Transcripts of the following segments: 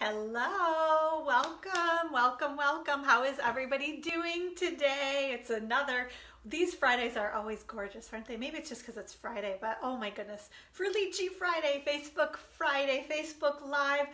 Hello, welcome, welcome, welcome. How is everybody doing today? It's another, these Fridays are always gorgeous, aren't they? Maybe it's just because it's Friday, but oh my goodness. Frillici Friday, Facebook Friday, Facebook Live.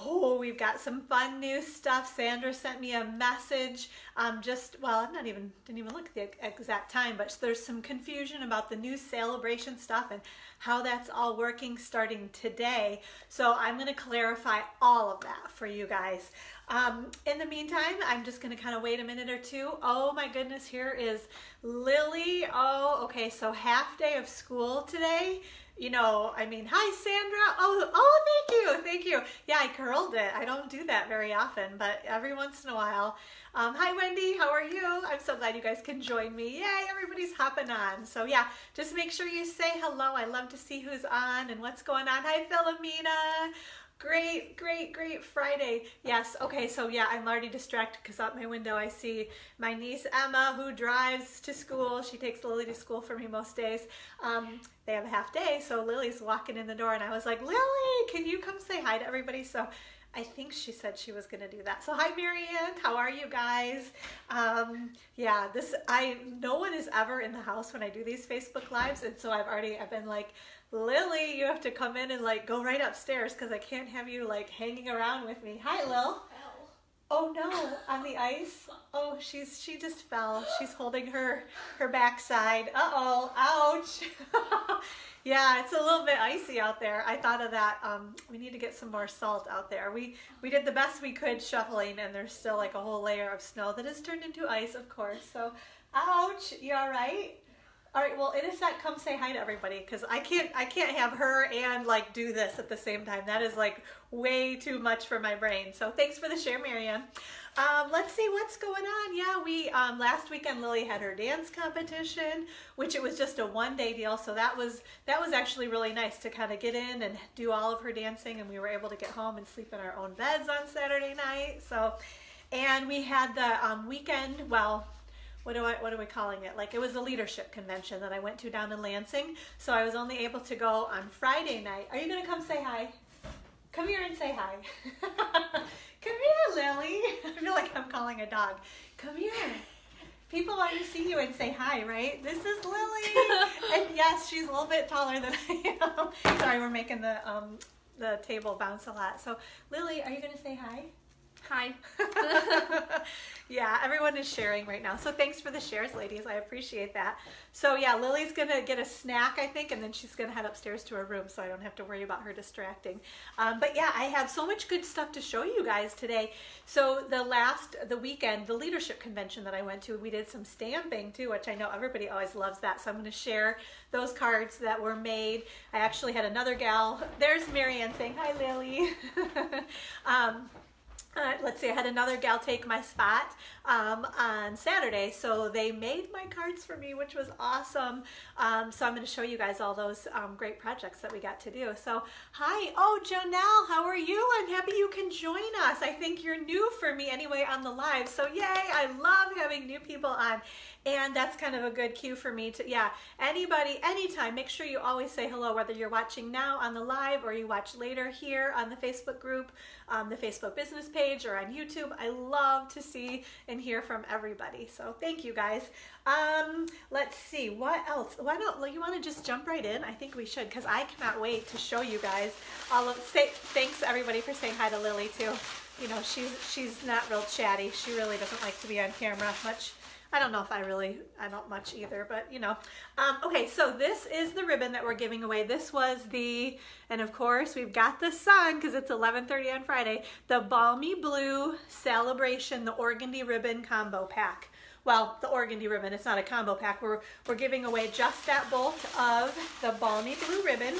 Oh, we've got some fun new stuff. Sandra sent me a message. Um, just well, I'm not even didn't even look at the exact time, but there's some confusion about the new sale-a-bration stuff and how that's all working starting today. So I'm going to clarify all of that for you guys. Um, in the meantime, I'm just to kind of wait a minute or two. Oh my goodness, here is Lily. Oh, okay, so half day of school today you know, I mean, hi Sandra. Oh, oh, thank you, thank you. Yeah, I curled it. I don't do that very often, but every once in a while. Um, hi Wendy, how are you? I'm so glad you guys can join me. Yay, everybody's hopping on. So yeah, just make sure you say hello. I love to see who's on and what's going on. Hi Philomena. Great, great, great Friday. Yes, okay, so yeah, I'm already distracted because out my window I see my niece Emma who drives to school. She takes Lily to school for me most days. Um, they have a half day, so Lily's walking in the door and I was like, Lily, can you come say hi to everybody? So I think she said she was to do that. So hi, Marianne. How are you guys? Um, yeah, this I no one is ever in the house when I do these Facebook lives, and so I've already I've been like, Lily, you have to come in and like go right upstairs because I can't have you like hanging around with me. Hi, Lil. Oh no, on the ice. Oh, she's she just fell. She's holding her her backside. Uh oh, ouch. yeah, it's a little bit icy out there. I thought of that. Um, we need to get some more salt out there. We we did the best we could shuffling, and there's still like a whole layer of snow that has turned into ice, of course. So, ouch. You all right? All right, well, Inisette, come say hi to everybody because I can't I can't have her and like do this at the same time. That is like way too much for my brain. So thanks for the share, Marianne. Um, let's see what's going on. Yeah, we um, last weekend Lily had her dance competition, which it was just a one day deal. So that was that was actually really nice to kind of get in and do all of her dancing, and we were able to get home and sleep in our own beds on Saturday night. So, and we had the um, weekend. Well what do I what are we calling it? Like it was a leadership convention that I went to down in Lansing. So I was only able to go on Friday night. Are you gonna come say hi? Come here and say hi. come here, Lily. I feel like I'm calling a dog. Come here. People want to see you and say hi, right? This is Lily. and yes, she's a little bit taller than I am. Sorry, we're making the um, the table bounce a lot. So Lily, are you gonna say hi? Hi. yeah, everyone is sharing right now. So thanks for the shares, ladies. I appreciate that. So yeah, Lily's gonna get a snack, I think, and then she's gonna head upstairs to her room so I don't have to worry about her distracting. Um, but yeah, I have so much good stuff to show you guys today. So the last, the weekend, the leadership convention that I went to, we did some stamping too, which I know everybody always loves that. So I'm gonna share those cards that were made. I actually had another gal, there's Marianne saying, hi Lily. um, uh, let's see, I had another gal take my spot um, on Saturday, so they made my cards for me, which was awesome. Um, so I'm going to show you guys all those um, great projects that we got to do. So, hi, oh, Janelle, how are you? I'm happy you can join us. I think you're new for me anyway on the live, so yay, I love having new people on. And that's kind of a good cue for me to, yeah, anybody, anytime, make sure you always say hello, whether you're watching now on the live or you watch later here on the Facebook group, um, the Facebook business page, or on YouTube. I love to see and hear from everybody. So thank you guys. Um, let's see, what else? Why don't you want to just jump right in? I think we should because I cannot wait to show you guys all of, say, thanks everybody for saying hi to Lily too. You know, she's, she's not real chatty. She really doesn't like to be on camera much I don't know if I really, I don't much either, but you know. Um, okay, so this is the ribbon that we're giving away. This was the, and of course we've got the sun because it's 11.30 on Friday, the Balmy Blue Sale-a-bration, the Organdy Ribbon Combo Pack. Well, the Organdy ribbon, it's not a combo pack. We're, we're giving away just that bolt of the Balmy Blue ribbon.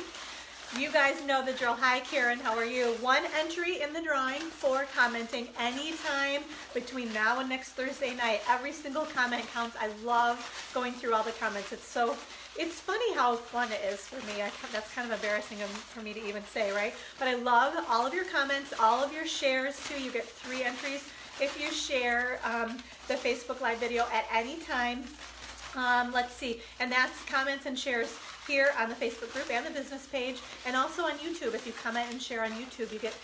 You guys know the drill. Hi, Karen. How are you? One entry in the drawing for commenting anytime between now and next Thursday night. Every single comment counts. I love going through all the comments. It's so, it's funny how fun it is for me. I, that's kind of embarrassing for me to even say, right? But I love all of your comments, all of your shares too. You get three entries if you share um, the Facebook Live video at any time. Um, let's see, and that's comments and shares here on the Facebook group and the business page, and also on YouTube. If you comment and share on YouTube, you get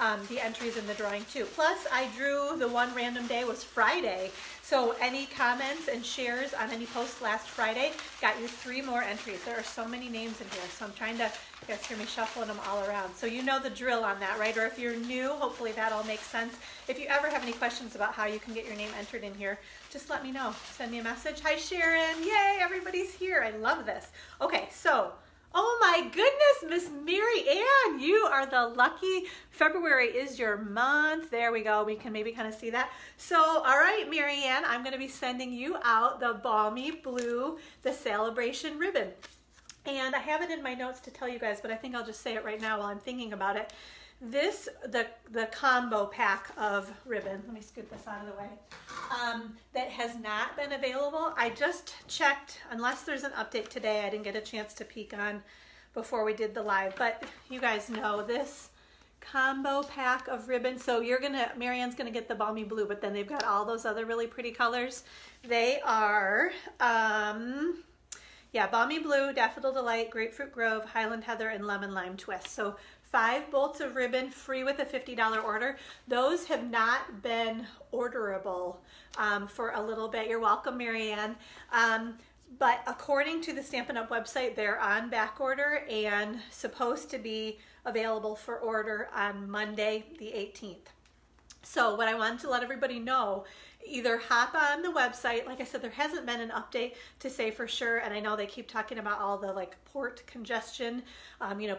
um, the entries in the drawing too. Plus, I drew the one random day was Friday. So any comments and shares on any post last Friday got you three more entries. There are so many names in here, so I'm trying to, you guys hear me shuffling them all around. So you know the drill on that, right? Or if you're new, hopefully that all makes sense. If you ever have any questions about how you can get your name entered in here, just let me know. Send me a message. Hi, Sharon. Yay, everybody's here. I love this. Okay, so Oh my goodness, Miss Mary Ann, you are the lucky. February is your month. There we go. We can maybe kind of see that. So, all right, Mary Ann, I'm going to be sending you out the Balmy Blue, the Sale-a-bration Ribbon. And I have it in my notes to tell you guys, but I think I'll just say it right now while I'm thinking about it. This, the, the combo pack of ribbon, let me scoot this out of the way, um, that has not been available. I just checked, unless there's an update today, I didn't get a chance to peek on before we did the live, but you guys know this combo pack of ribbon. So you're gonna, Marianne's gonna get the balmy blue, but then they've got all those other really pretty colors. They are, um, yeah, balmy blue, daffodil delight, grapefruit grove, highland heather, and lemon lime twist. So five bolts of ribbon free with a $50 order. Those have not been orderable um, for a little bit. You're welcome, Marianne. Um, but according to the Stampin' Up! website, they're on back order and supposed to be available for order on Monday, the 18th. So what I wanted to let everybody know either hop on the website. Like I said, there hasn't been an update to say for sure. And I know they keep talking about all the like port congestion, um, you know,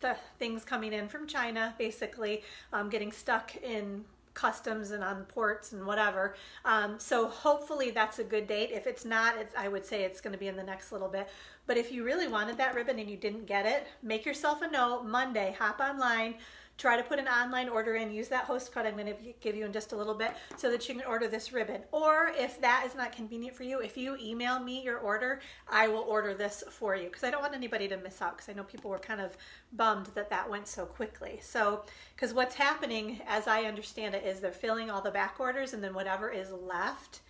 the things coming in from China, basically um, getting stuck in customs and on ports and whatever. Um, so hopefully that's a good date. If it's not, it's, I would say it's going to be in the next little bit. But if you really wanted that ribbon and you didn't get it, make yourself a note Monday, hop online, try to put an online order in, use that host code I'm going to give you in just a little bit so that you can order this ribbon. Or if that is not convenient for you, if you email me your order, I will order this for you because I don't want anybody to miss out because I know people were kind of bummed that that went so quickly. So, because what's happening, as I understand it, is they're filling all the back orders and then whatever is left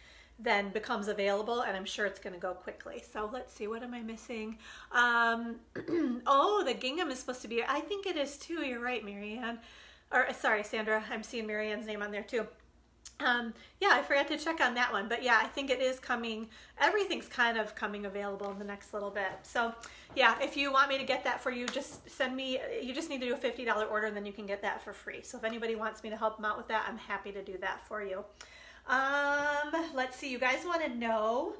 then becomes available and I'm sure it's going to go quickly. So let's see, what am I missing? Um, oh, the gingham is supposed to be, I think it is too. You're right, Marianne. Or sorry, Sandra, I'm seeing Marianne's name on there too. Um, yeah, I forgot to check on that one, but yeah, I think it is coming. Everything's kind of coming available in the next little bit. So yeah, if you want me to get that for you, just send me, you just need to do a $50 order and then you can get that for free. So if anybody wants me to help them out with that, I'm happy to do that for you. Um, let's see, you guys want to know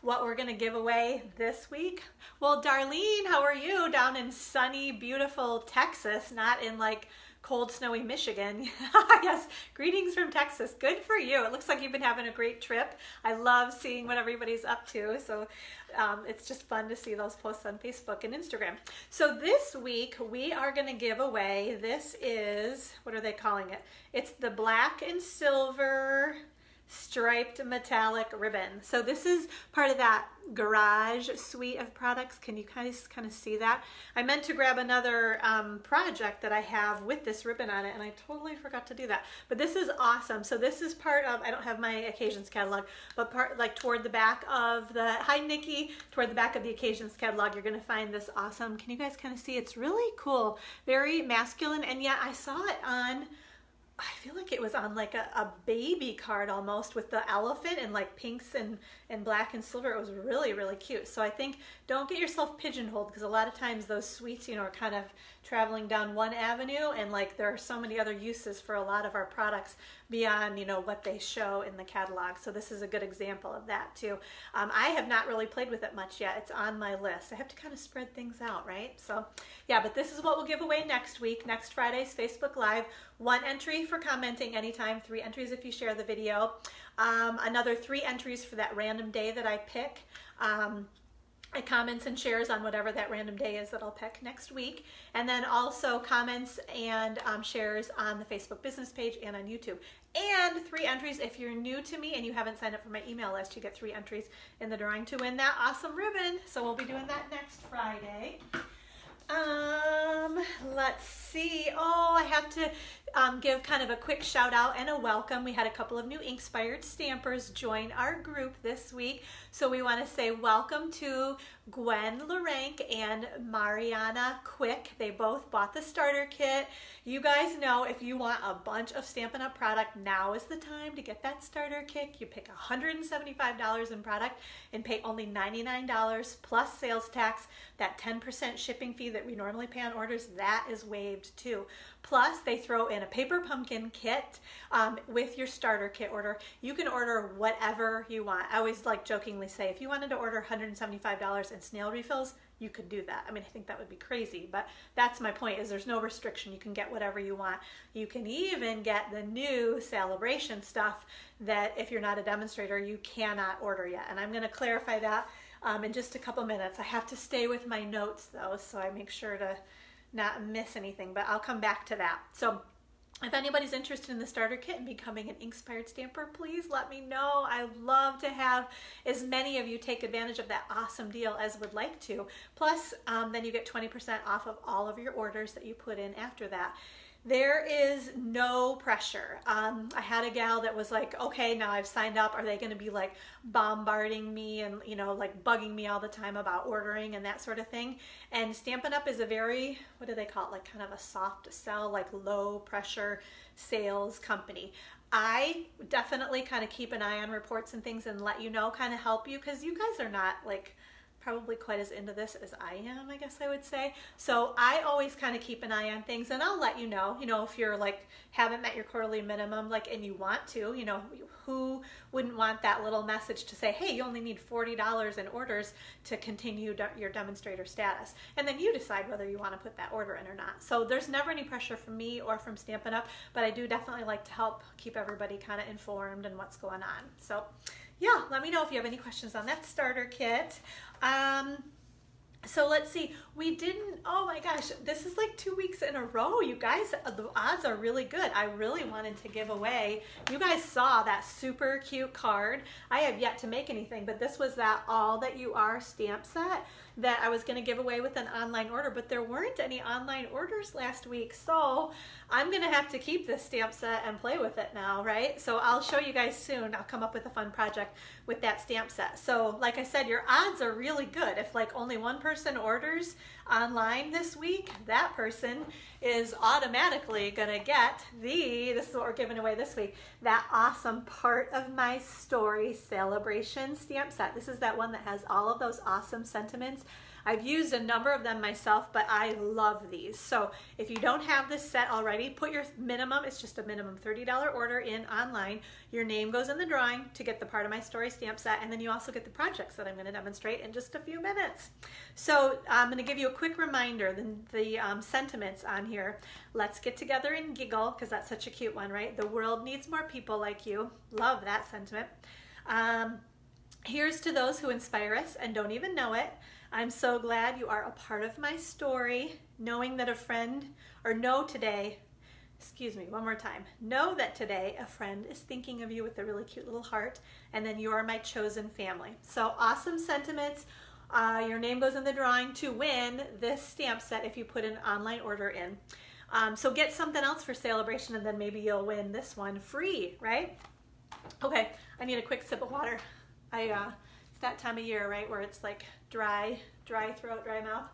what we're to give away this week? Well, Darlene, how are you down in sunny, beautiful Texas, not in like cold, snowy Michigan. yes, greetings from Texas. Good for you. It looks like you've been having a great trip. I love seeing what everybody's up to. So um, it's just fun to see those posts on Facebook and Instagram. So this week we are going to give away, this is, what are they calling it? It's the black and silver striped metallic ribbon. So this is part of that garage suite of products. Can you guys kind of see that? I meant to grab another um, project that I have with this ribbon on it and I totally forgot to do that. But this is awesome. So this is part of, I don't have my occasions catalog, but part like toward the back of the, hi Nikki, toward the back of the occasions catalog, you're gonna find this awesome, can you guys kind of see? It's really cool, very masculine and yet I saw it on I feel like it was on like a, a baby card almost with the elephant and like pinks and, and black and silver. It was really, really cute. So I think don't get yourself pigeonholed because a lot of times those suites, you know, are kind of traveling down one avenue and like there are so many other uses for a lot of our products beyond, you know, what they show in the catalog. So this is a good example of that too. Um, I have not really played with it much yet. It's on my list. I have to kind of spread things out, right? So yeah, but this is what we'll give away next week, next Friday's Facebook Live. One entry for commenting anytime, three entries if you share the video. Um, another three entries for that random day that I pick. Um, comments and shares on whatever that random day is that I'll pick next week. And then also comments and um, shares on the Facebook business page and on YouTube. And three entries if you're new to me and you haven't signed up for my email list, you get three entries in the drawing to win that awesome ribbon. So we'll be doing that next Friday. Um, let's see. Oh, I have to um, give kind of a quick shout out and a welcome. We had a couple of new Inkspired stampers join our group this week. So we want to say welcome to Gwen Larank and Mariana Quick. They both bought the starter kit. You guys know if you want a bunch of Stampin' Up! product, now is the time to get that starter kit. You pick $175 in product and pay only $99 plus sales tax. That 10% shipping fee that we normally pay on orders, that is waived too. Plus, they throw in a paper pumpkin kit um, with your starter kit order. You can order whatever you want. I always like jokingly say, if you wanted to order $175 in snail refills, you could do that. I mean, I think that would be crazy, but that's my point is there's no restriction. You can get whatever you want. You can even get the new sale-a-bration stuff that if you're not a demonstrator, you cannot order yet. And I'm gonna clarify that um, in just a couple minutes. I have to stay with my notes though, so I make sure to not miss anything, but I'll come back to that. So if anybody's interested in the starter kit and becoming an Inkspired stamper, please let me know. I love to have as many of you take advantage of that awesome deal as would like to. Plus, um, then you get 20% off of all of your orders that you put in after that there is no pressure. Um, I had a gal that was like, okay, now I've signed up. Are they going to be like bombarding me and, you know, like bugging me all the time about ordering and that sort of thing? And Stampin' Up! is a very, what do they call it? Like kind of a soft sell, like low pressure sales company. I definitely kind of keep an eye on reports and things and let you know, kind of help you because you guys are not like probably quite as into this as I am, I guess I would say. So I always kind of keep an eye on things and I'll let you know, you know, if you're like haven't met your quarterly minimum, like, and you want to, you know, who wouldn't want that little message to say, hey, you only need $40 in orders to continue your demonstrator status. And then you decide whether you want to put that order in or not. So there's never any pressure from me or from Stampin' Up, but I do definitely like to help keep everybody kind of informed and what's going on. So yeah, let me know if you have any questions on that starter kit. Um, so let's see, we didn't, oh my gosh, this is like two weeks in a row. You guys, the odds are really good. I really wanted to give away, you guys saw that super cute card. I have yet to make anything, but this was that All That You Are stamp set that I was going to give away with an online order, but there weren't any online orders last week. So I'm going to have to keep this stamp set and play with it now, right? So I'll show you guys soon. I'll come up with a fun project with that stamp set. So like I said, your odds are really good. If like only one person orders online this week, that person is automatically to get the, this is what we're giving away this week, that awesome part of my story sale-a-bration stamp set. This is that one that has all of those awesome sentiments I've used a number of them myself, but I love these. So if you don't have this set already, put your minimum, it's just a minimum $30 order in online. Your name goes in the drawing to get the part of my story stamp set, and then you also get the projects that I'm gonna demonstrate in just a few minutes. So I'm gonna give you a quick reminder, the, the um, sentiments on here. Let's get together and giggle, because that's such a cute one, right? The world needs more people like you. Love that sentiment. Um, here's to those who inspire us and don't even know it. I'm so glad you are a part of my story, knowing that a friend, or know today, excuse me, one more time. Know that today a friend is thinking of you with a really cute little heart, and then you are my chosen family. So awesome sentiments. Uh, your name goes in the drawing to win this stamp set if you put an online order in. Um, so get something else for sale-a-bration and then maybe you'll win this one free, right? Okay, I need a quick sip of water. I uh, that time of year, right, where it's like dry, dry throat, dry mouth.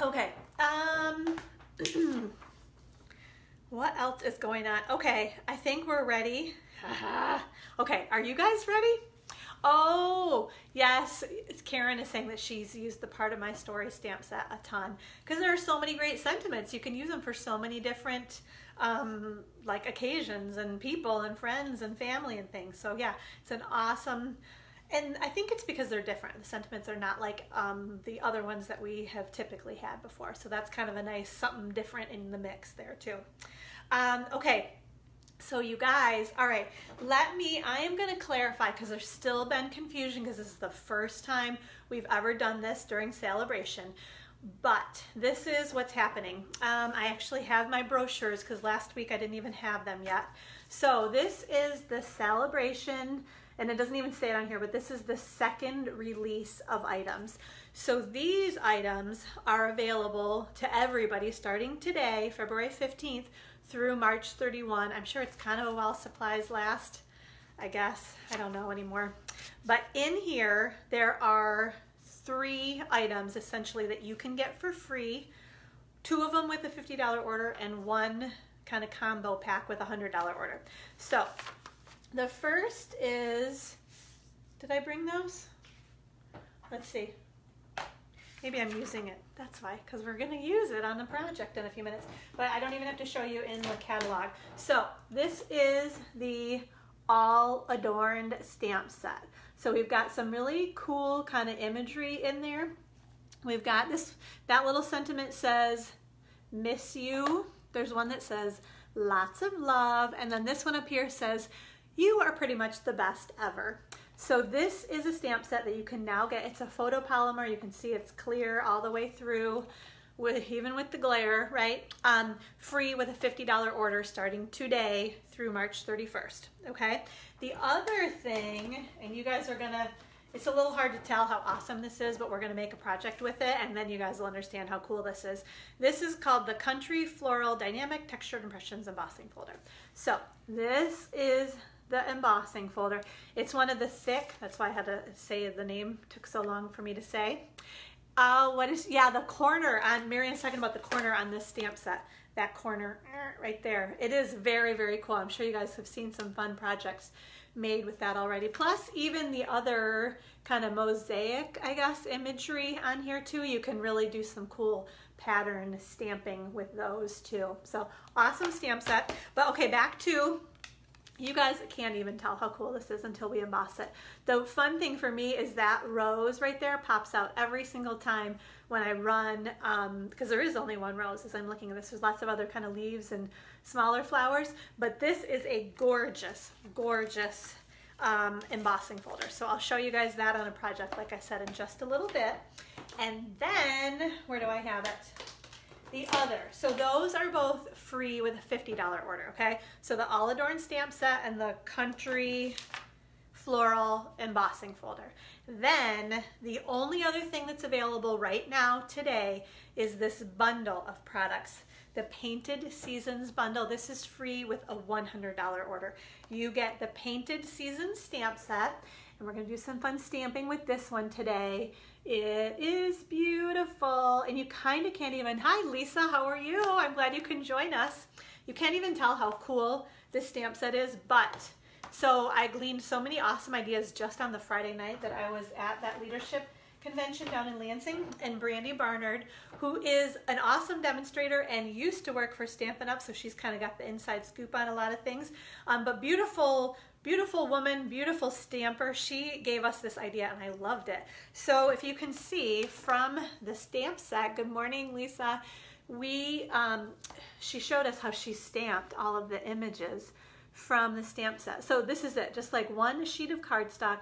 Okay, um, what else is going on? Okay, I think we're ready. okay, are you guys ready? Oh, yes. Karen is saying that she's used the part of my story stamp set a ton because there are so many great sentiments. You can use them for so many different um, like occasions and people and friends and family and things. So yeah, it's an awesome, and I think it's because they're different. The sentiments are not like um, the other ones that we have typically had before. So that's kind of a nice something different in the mix there too. Um, okay, so you guys, all right, let me, I am gonna clarify because there's still been confusion because this is the first time we've ever done this during sale-a-bration. But this is what's happening. Um, I actually have my brochures because last week I didn't even have them yet. So this is the sale-a-bration and it doesn't even say it on here, but this is the second release of items. So these items are available to everybody starting today, February 15th, through March 31. I'm sure it's kind of a while supplies last, I guess. I don't know anymore. But in here, there are three items essentially that you can get for free. Two of them with a $50 order and one kind of combo pack with a $100 order. So the first is, did I bring those? Let's see. Maybe I'm using it. That's why, because we're going to use it on the project in a few minutes. But I don't even have to show you in the catalog. So this is the all adorned stamp set. So we've got some really cool kind of imagery in there. We've got this, that little sentiment says, miss you. There's one that says, lots of love. And then this one up here says, you are pretty much the best ever. So this is a stamp set that you can now get. It's a photopolymer. You can see it's clear all the way through with even with the glare, right? Um, free with a $50 order starting today through March 31st, okay? The other thing, and you guys are gonna, it's a little hard to tell how awesome this is, but we're gonna make a project with it and then you guys will understand how cool this is. This is called the Country Floral Dynamic Textured Impressions Embossing Folder. So this is the embossing folder. It's one of the thick, that's why I had to say the name, took so long for me to say. Uh, what is, yeah, the corner on, Marian's talking about the corner on this stamp set. That corner er, right there. It is very, very cool. I'm sure you guys have seen some fun projects made with that already. Plus, even the other kind of mosaic, I guess, imagery on here too. You can really do some cool pattern stamping with those too. So awesome stamp set. But okay, back to you guys can't even tell how cool this is until we emboss it. The fun thing for me is that rose right there pops out every single time when I run, because um, there is only one rose as I'm looking at this. There's lots of other kind of leaves and smaller flowers, but this is a gorgeous, gorgeous um, embossing folder. So I'll show you guys that on a project, like I said, in just a little bit. And then, where do I have it? the other. So those are both free with a $50 order, okay? So the All Adorned stamp set and the Country Floral embossing folder. Then the only other thing that's available right now today is this bundle of products. The Painted Seasons bundle. This is free with a $100 order. You get the Painted Seasons stamp set, and we're gonna do some fun stamping with this one today. It is beautiful. And you kind of can't even, hi Lisa, how are you? I'm glad you can join us. You can't even tell how cool this stamp set is, but so I gleaned so many awesome ideas just on the Friday night that I was at that leadership convention down in Lansing and Brandy Barnard, who is an awesome demonstrator and used to work for Stampin' Up, so she's kind of got the inside scoop on a lot of things, um, but beautiful beautiful woman, beautiful stamper. She gave us this idea and I loved it. So if you can see from the stamp set, good morning, Lisa, we, um, she showed us how she stamped all of the images from the stamp set. So this is it, just like one sheet of cardstock,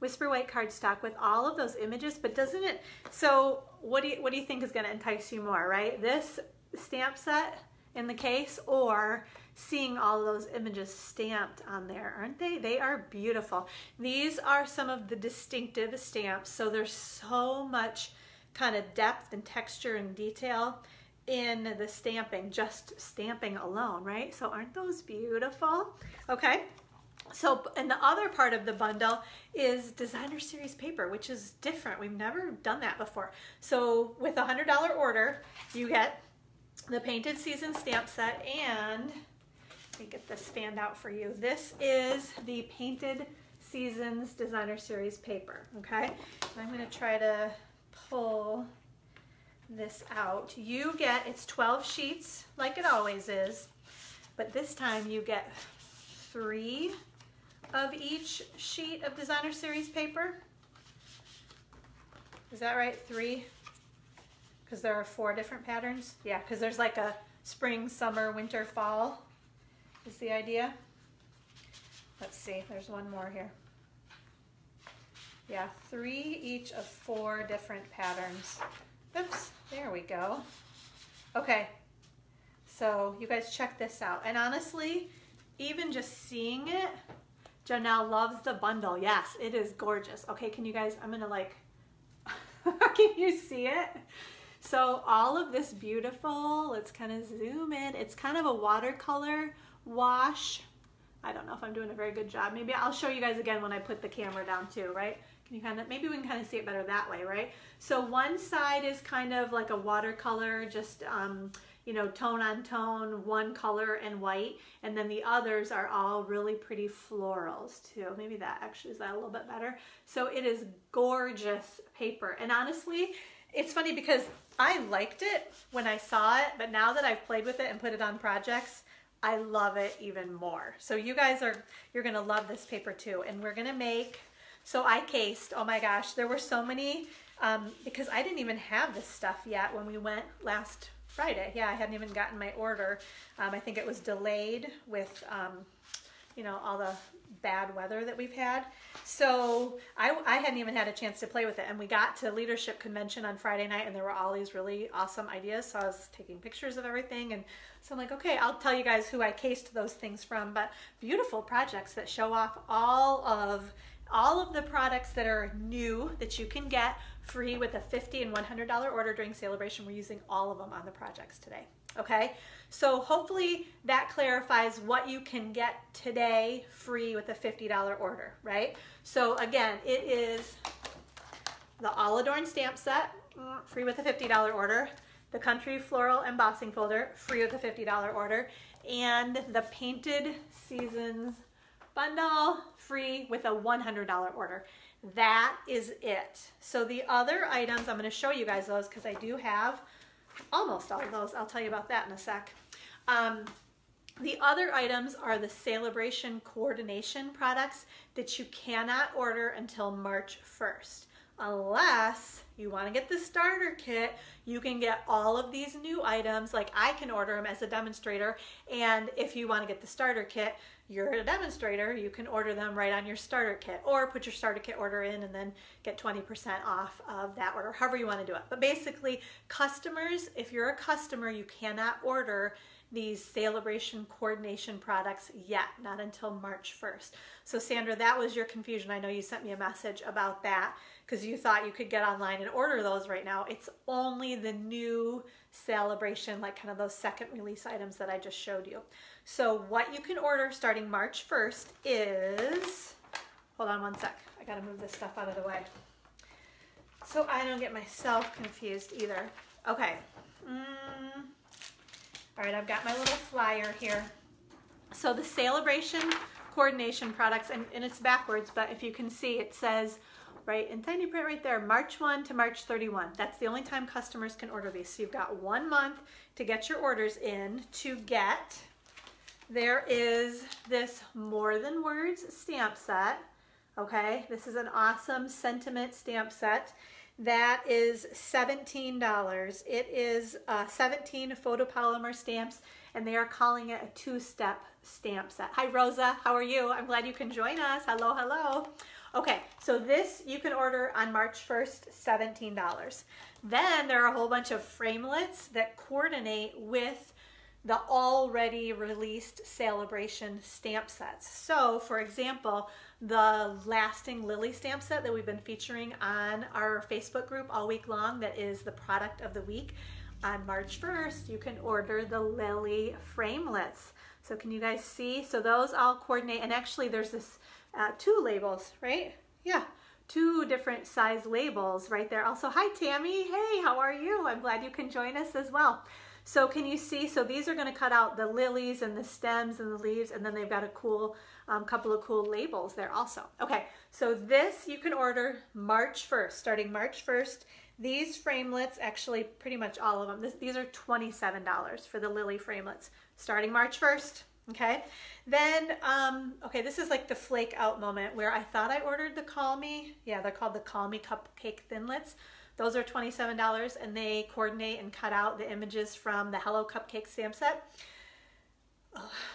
Whisper White cardstock with all of those images, but doesn't it, so what do you, what do you think is gonna entice you more, right? This stamp set in the case or seeing all those images stamped on there, aren't they? They are beautiful. These are some of the distinctive stamps. So there's so much kind of depth and texture and detail in the stamping, just stamping alone, right? So aren't those beautiful? Okay. So, and the other part of the bundle is designer series paper, which is different. We've never done that before. So with a $100 order, you get the painted season stamp set and me get this fanned out for you. This is the Painted Seasons Designer Series paper, okay? I'm gonna try to pull this out. You get, it's 12 sheets like it always is, but this time you get three of each sheet of Designer Series paper. Is that right, three? Because there are four different patterns? Yeah, because there's like a spring, summer, winter, fall is the idea. Let's see, there's one more here. Yeah, three each of four different patterns. Oops, there we go. Okay, so you guys check this out. And honestly, even just seeing it, Janelle loves the bundle. Yes, it is gorgeous. Okay, can you guys, I'm gonna like, can you see it? So all of this beautiful, let's kind of zoom in. It's kind of a watercolor wash. I don't know if I'm doing a very good job. Maybe I'll show you guys again when I put the camera down too, right? Can you kind of, maybe we can kind of see it better that way, right? So one side is kind of like a watercolor, just, um, you know, tone on tone, one color and white. And then the others are all really pretty florals too. Maybe that actually is that a little bit better. So it is gorgeous paper. And honestly, it's funny because I liked it when I saw it, but now that I've played with it and put it on projects, I love it even more. So you guys are, you're gonna love this paper too. And we're gonna make, so I cased, oh my gosh, there were so many, um, because I didn't even have this stuff yet when we went last Friday. Yeah, I hadn't even gotten my order. Um, I think it was delayed with, um, you know, all the bad weather that we've had. So I, I hadn't even had a chance to play with it. And we got to leadership convention on Friday night and there were all these really awesome ideas. So I was taking pictures of everything. And so I'm like, okay, I'll tell you guys who I cased those things from, but beautiful projects that show off all of all of the products that are new that you can get free with a 50 and $100 order during sale-a-bration. We're using all of them on the projects today. Okay, so hopefully that clarifies what you can get today free with a $50 order, right? So again, it is the All stamp set, mm, free with a $50 order, the Country Floral Embossing Folder, free with a $50 order, and the Painted Seasons bundle, free with a $100 order. That is it. So the other items, I'm going to show you guys those because I do have almost all of those. I'll tell you about that in a sec. Um, the other items are the sale-a-bration coordination products that you cannot order until March 1st. Unless you want to get the starter kit, you can get all of these new items. Like I can order them as a demonstrator. And if you want to get the starter kit, you're a demonstrator, you can order them right on your starter kit or put your starter kit order in and then get 20% off of that order, however you want to do it. But basically, customers, if you're a customer, you cannot order these sale-a-bration coordination products yet, not until March 1st. So Sandra, that was your confusion. I know you sent me a message about that because you thought you could get online and order those right now. It's only the new sale-a-bration, like kind of those second release items that I just showed you. So what you can order starting March 1st is, hold on one sec. I gotta move this stuff out of the way. So I don't get myself confused either. Okay. Mm. All right, I've got my little flyer here. So the Sale-a-bration Coordination products, and, and it's backwards, but if you can see, it says right in tiny print right there, March 1 to March 31. That's the only time customers can order these. So you've got one month to get your orders in to get there is this More Than Words stamp set. Okay, this is an awesome sentiment stamp set. That is $17. It is uh, 17 photopolymer stamps and they are calling it a two-step stamp set. Hi Rosa, how are you? I'm glad you can join us. Hello, hello. Okay, so this you can order on March 1st, $17. Then there are a whole bunch of framelits that coordinate with the already released sale-a-bration stamp sets. So for example, the lasting lily stamp set that we've been featuring on our Facebook group all week long that is the product of the week. On March 1st, you can order the lily framelits. So can you guys see? So those all coordinate and actually there's this uh, two labels, right? Yeah, two different size labels right there. Also, hi Tammy, hey, how are you? I'm glad you can join us as well. So can you see, so these are gonna cut out the lilies and the stems and the leaves, and then they've got a cool um, couple of cool labels there also. Okay, so this you can order March 1st, starting March 1st. These framelits, actually pretty much all of them, this, these are $27 for the lily framelits, starting March 1st. Okay, then, um, okay, this is like the flake out moment where I thought I ordered the Call Me. Yeah, they're called the Call Me Cupcake Thinlets. Those are $27 and they coordinate and cut out the images from the Hello Cupcake stamp set.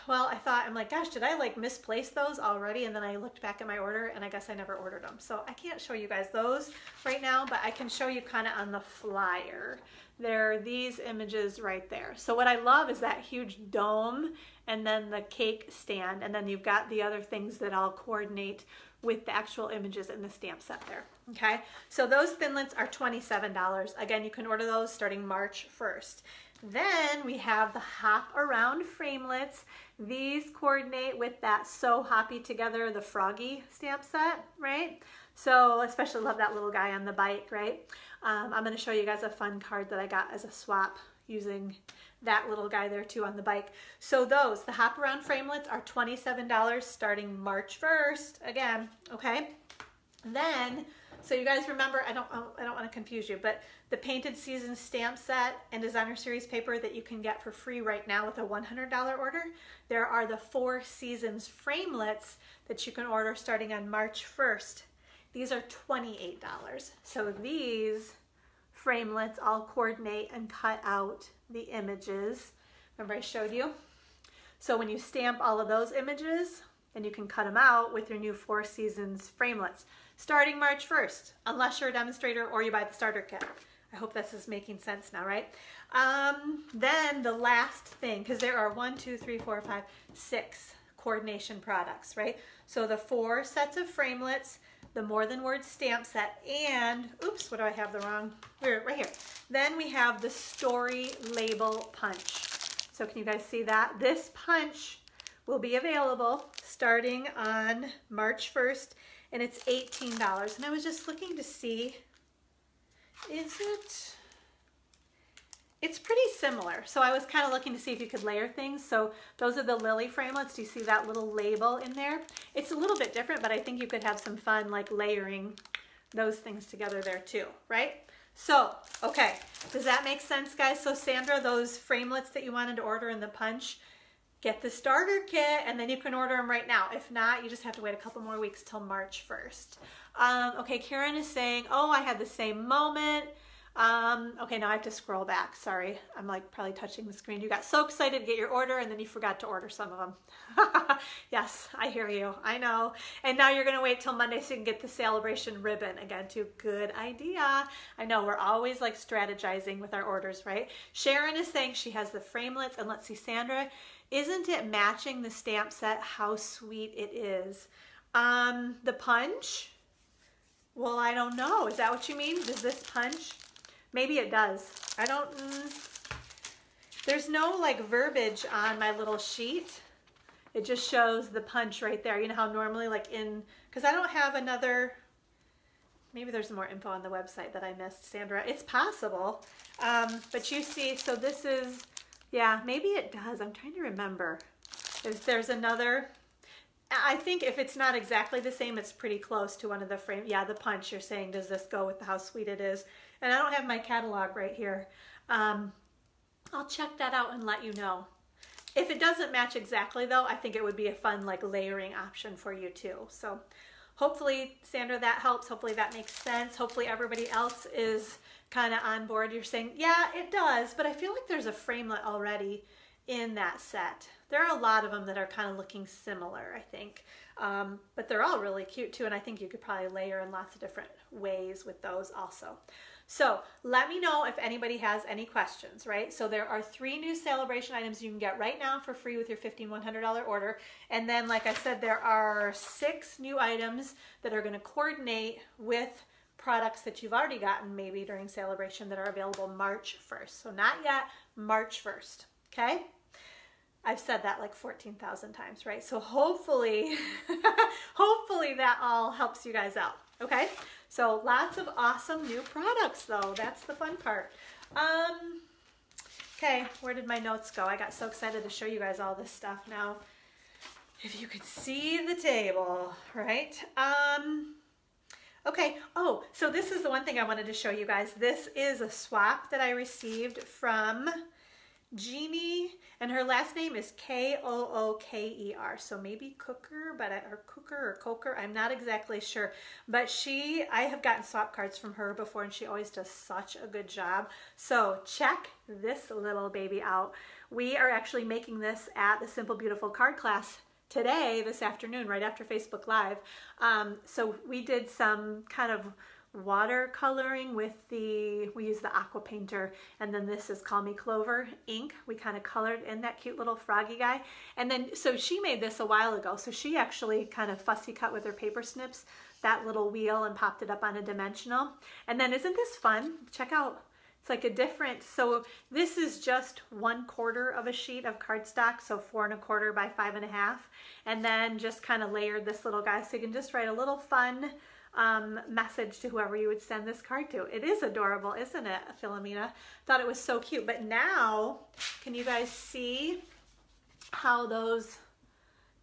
Well, I thought, I'm like, gosh, did I like misplace those already? And then I looked back at my order and I guess I never ordered them. So I can't show you guys those right now, but I can show you kind of on the flyer. There are these images right there. So what I love is that huge dome and then the cake stand. And then you've got the other things that all coordinate with the actual images in the stamp set there. Okay, so those thinlets are $27. Again, you can order those starting March 1st. Then we have the Hop Around Framelits. These coordinate with that So Hoppy Together, the Froggy stamp set, right? So especially love that little guy on the bike, right? Um, I'm gonna show you guys a fun card that I got as a swap using that little guy there too on the bike. So those, the Hop Around Framelits are $27 starting March 1st, again, okay? Then so you guys remember, I don't, I don't want to confuse you, but the Painted Seasons stamp set and designer series paper that you can get for free right now with a $100 order, there are the Four Seasons framelits that you can order starting on March 1st. These are $28. So these framelits all coordinate and cut out the images. Remember I showed you? So when you stamp all of those images, then you can cut them out with your new Four Seasons framelits starting March 1st, unless you're a demonstrator or you buy the starter kit. I hope this is making sense now, right? Um, then the last thing, because there are one, two, three, four, five, six coordination products, right? So the four sets of framelits, the More Than Words stamp set, and, oops, what do I have the wrong, right here. Then we have the story label punch. So can you guys see that? This punch will be available starting on March 1st and it's $18. And I was just looking to see, is it, it's pretty similar. So I was kind of looking to see if you could layer things. So those are the lily framelits. Do you see that little label in there? It's a little bit different, but I think you could have some fun like layering those things together there too, right? So, okay, does that make sense, guys? So Sandra, those framelits that you wanted to order in the punch, get the starter kit and then you can order them right now. If not, you just have to wait a couple more weeks till March 1st. Um, okay, Karen is saying, oh, I had the same moment. Um, okay, now I have to scroll back. Sorry, I'm like probably touching the screen. You got so excited to get your order and then you forgot to order some of them. yes, I hear you. I know. And now you're going to wait till Monday so you can get the sale-a-bration ribbon again too. Good idea. I know we're always like strategizing with our orders, right? Sharon is saying she has the framelits and let's see, Sandra, isn't it matching the stamp set? How sweet it is. Um, the punch? Well, I don't know. Is that what you mean? Does this punch? Maybe it does. I don't, mm, there's no like verbiage on my little sheet. It just shows the punch right there. You know how normally like in, because I don't have another, maybe there's more info on the website that I missed, Sandra. It's possible. Um, but you see, so this is yeah, maybe it does. I'm trying to remember. There's, there's another, I think if it's not exactly the same, it's pretty close to one of the frame. Yeah, the punch you're saying, does this go with how sweet it is? And I don't have my catalog right here. Um, I'll check that out and let you know. If it doesn't match exactly though, I think it would be a fun like layering option for you too. So hopefully, Sandra, that helps. Hopefully that makes sense. Hopefully everybody else is kind of on board, you're saying, yeah, it does, but I feel like there's a framelit already in that set. There are a lot of them that are kind of looking similar, I think, um, but they're all really cute too, and I think you could probably layer in lots of different ways with those also. So let me know if anybody has any questions, right? So there are three new sale-a-bration items you can get right now for free with your $1,500 order. And then, like I said, there are six new items that are gonna coordinate with products that you've already gotten maybe during sale-a-bration that are available March 1st. So not yet, March 1st, okay? I've said that like 14,000 times, right? So hopefully, hopefully that all helps you guys out, okay? So lots of awesome new products though. That's the fun part. Um, okay, where did my notes go? I got so excited to show you guys all this stuff now. If you could see the table, right? Um, Okay, oh, so this is the one thing I wanted to show you guys. This is a swap that I received from Jeannie, and her last name is K-O-O-K-E-R. So maybe Cooker, but I, or Cooker or Coker, I'm not exactly sure. But she, I have gotten swap cards from her before, and she always does such a good job. So check this little baby out. We are actually making this at the Simple Beautiful card class today, this afternoon, right after Facebook Live. Um, so we did some kind of watercoloring with the, we use the aqua painter, and then this is Call Me Clover ink. We kind of colored in that cute little froggy guy. And then, so she made this a while ago. So she actually kind of fussy cut with her paper snips that little wheel and popped it up on a dimensional. And then isn't this fun? Check out, it's like a different, so this is just one quarter of a sheet of cardstock, so four and a quarter by five and a half. And then just kind of layered this little guy so you can just write a little fun um, message to whoever you would send this card to. It is adorable, isn't it, Philomena? Thought it was so cute. But now, can you guys see how those,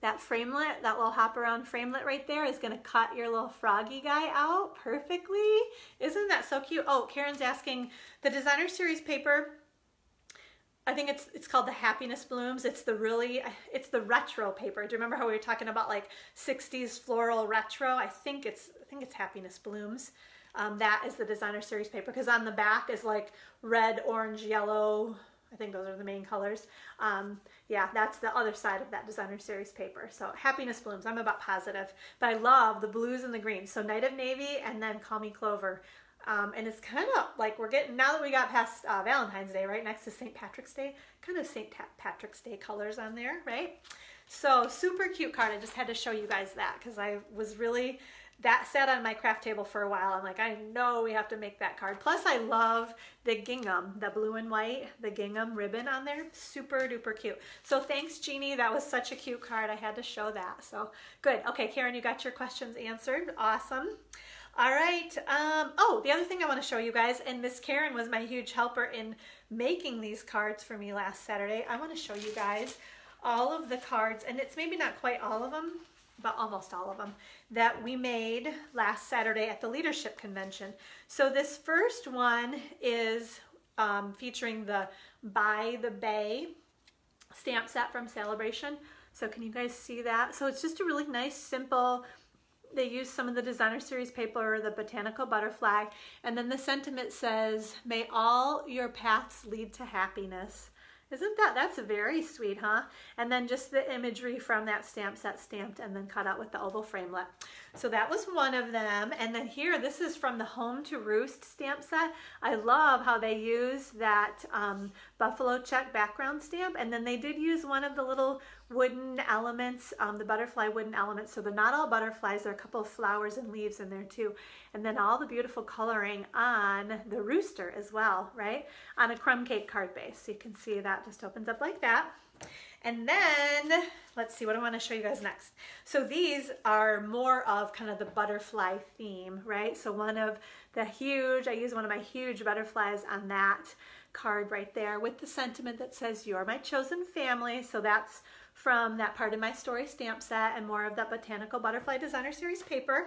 that framelit, that little hop around framelit right there is gonna cut your little froggy guy out perfectly? Isn't that so cute? Oh, Karen's asking, the designer series paper I think it's it's called the Happiness Blooms. It's the really it's the retro paper. Do you remember how we were talking about like 60s floral retro? I think it's I think it's Happiness Blooms. Um, that is the designer series paper because on the back is like red, orange, yellow. I think those are the main colors. Um, yeah, that's the other side of that designer series paper. So Happiness Blooms, I'm about positive. But I love the blues and the greens. So Night of Navy and then Call Me Clover. Um, and it's kind of like we're getting, now that we got past uh, Valentine's Day, right next to St. Patrick's Day, kind of St. Patrick's Day colors on there, right? So super cute card. I just had to show you guys that because I was really, that sat on my craft table for a while. I'm like, I know we have to make that card. Plus I love the gingham, the blue and white, the gingham ribbon on there. Super duper cute. So thanks Jeannie. That was such a cute card. I had to show that. So good. Okay, Karen, you got your questions answered. Awesome. All right. Um, oh, the other thing I want to show you guys, and Miss Karen was my huge helper in making these cards for me last Saturday. I want to show you guys all of the cards, and it's maybe not quite all of them, but almost all of them, that we made last Saturday at the Leadership Convention. So this first one is um, featuring the By the Bay stamp set from Sale-a-bration. So can you guys see that? So it's just a really nice, simple, they use some of the designer series paper, the botanical butterfly, and then the sentiment says, may all your paths lead to happiness. Isn't that, that's very sweet, huh? And then just the imagery from that stamp set stamped and then cut out with the oval framelit. So that was one of them. And then here, this is from the Home to Roost stamp set. I love how they use that um, buffalo check background stamp. And then they did use one of the little wooden elements, um, the butterfly wooden elements. So they're not all butterflies, there are a couple of flowers and leaves in there too. And then all the beautiful coloring on the rooster as well, right? On a crumb cake card base. So you can see that just opens up like that. And then, let's see, what I want to show you guys next. So these are more of kind of the butterfly theme, right? So one of the huge, I use one of my huge butterflies on that card right there with the sentiment that says, you're my chosen family. So that's from that part of my story stamp set and more of that Botanical Butterfly Designer Series paper.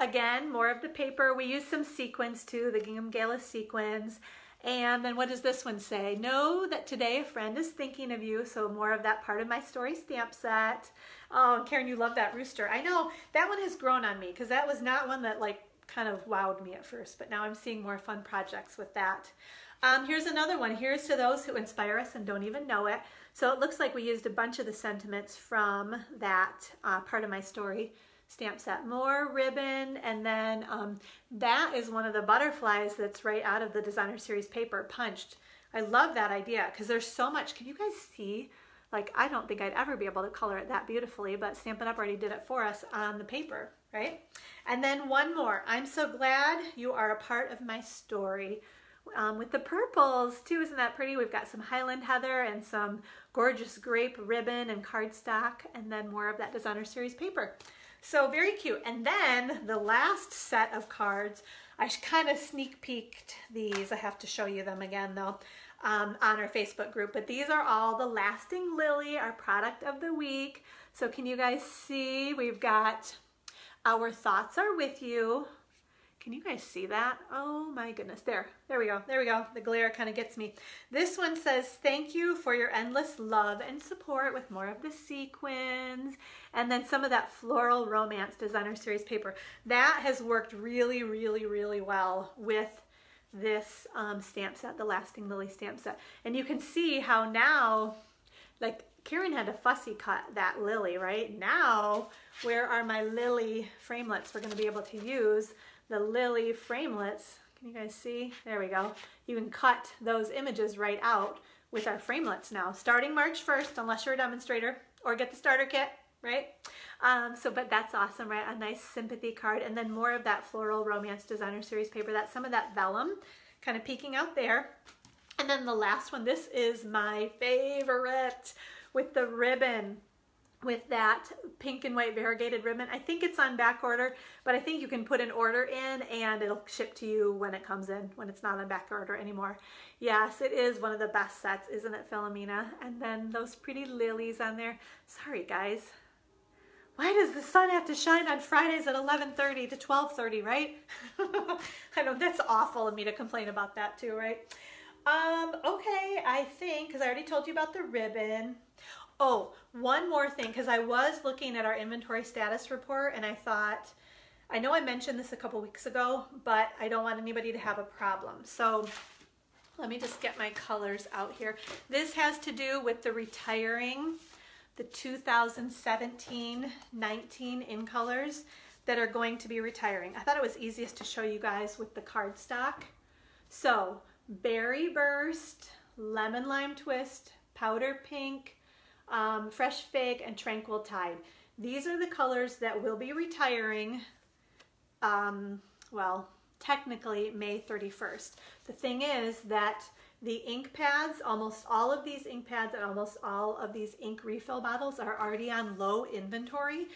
Again, more of the paper. We use some sequins too, the Gingham Gala sequins. And then what does this one say? Know that today a friend is thinking of you. So more of that part of my story stamp set. Oh, Karen, you love that rooster. I know that one has grown on me because that was not one that like kind of wowed me at first, but now I'm seeing more fun projects with that. Um, here's another one. Here's to those who inspire us and don't even know it. So it looks like we used a bunch of the sentiments from that uh, part of my story stamp set. More ribbon, and then um, that is one of the butterflies that's right out of the designer series paper, punched. I love that idea because there's so much. Can you guys see? Like, I don't think I'd ever be able to color it that beautifully, but Stampin' Up! already did it for us on the paper, right? And then one more. I'm so glad you are a part of my story um, with the purples too. Isn't that pretty? We've got some Highland Heather and some gorgeous grape ribbon and cardstock and then more of that designer series paper. So very cute. And then the last set of cards, I kind of sneak peeked these. I have to show you them again though um, on our Facebook group. But these are all the Lasting Lily, our product of the week. So can you guys see? We've got Our Thoughts Are With You, Can you guys see that? Oh my goodness. There, there we go. There we go. The glare kind of gets me. This one says, thank you for your endless love and support with more of the sequins. And then some of that floral romance designer series paper. That has worked really, really, really well with this um, stamp set, the Lasting Lily stamp set. And you can see how now, like Karen had to fussy cut that lily, right? Now, where are my lily framelits we're gonna be able to use? The lily framelits. Can you guys see? There we go. You can cut those images right out with our framelits now, starting March 1st, unless you're a demonstrator, or get the starter kit, right? Um, so, but that's awesome, right? A nice sympathy card, and then more of that floral romance designer series paper. That's some of that vellum kind of peeking out there. And then the last one, this is my favorite with the ribbon with that pink and white variegated ribbon. I think it's on back order, but I think you can put an order in and it'll ship to you when it comes in, when it's not on back order anymore. Yes, it is one of the best sets, isn't it, Philomena? And then those pretty lilies on there. Sorry, guys. Why does the sun have to shine on Fridays at 11.30 to 12.30, right? I know, that's awful of me to complain about that too, right? Um, okay, I think, because I already told you about the ribbon. Oh, one more thing, because I was looking at our inventory status report and I thought, I know I mentioned this a couple weeks ago, but I don't want anybody to have a problem. So let me just get my colors out here. This has to do with the retiring the 2017-19 in colors that are going to be retiring. I thought it was easiest to show you guys with the cardstock. So Berry Burst, Lemon Lime Twist, Powder Pink, um, Fresh Fig, and Tranquil Tide. These are the colors that will be retiring, um, well, technically May 31st. The thing is that the ink pads, almost all of these ink pads and almost all of these ink refill bottles are already on low inventory,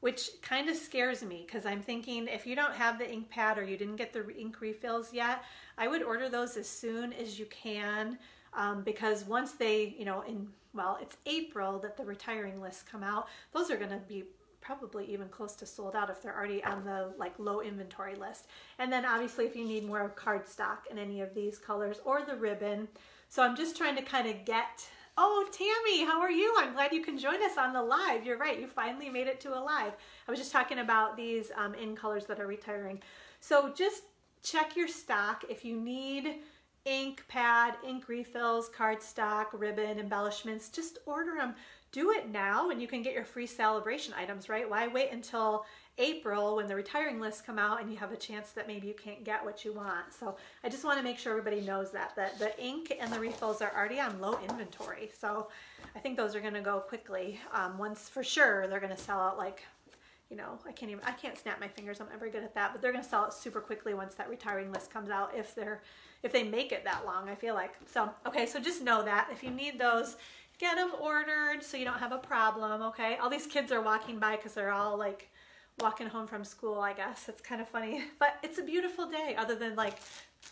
which kind of scares me because I'm thinking if you don't have the ink pad or you didn't get the ink refills yet, I would order those as soon as you can um, because once they, you know, in well, it's April that the retiring lists come out. Those are going to be probably even close to sold out if they're already on the like low inventory list. And then obviously if you need more cardstock in any of these colors or the ribbon. So I'm just trying to kind of get, oh, Tammy, how are you? I'm glad you can join us on the live. You're right, you finally made it to a live. I was just talking about these um, in colors that are retiring. So just check your stock. If you need ink pad, ink refills, cardstock, ribbon, embellishments, just order them. Do it now and you can get your free Sale-a-bration items, right? Why wait until April when the retiring lists come out and you have a chance that maybe you can't get what you want. So I just want to make sure everybody knows that, that the ink and the refills are already on low inventory. So I think those are going to go quickly. Um, once for sure, they're going to sell out like you know, I can't even, I can't snap my fingers. I'm not very good at that, but they're going to sell it super quickly once that retiring list comes out if they're if they make it that long, I feel like. So, okay, so just know that. If you need those, get them ordered so you don't have a problem, okay? All these kids are walking by because they're all like walking home from school, I guess. It's kind of funny, but it's a beautiful day other than like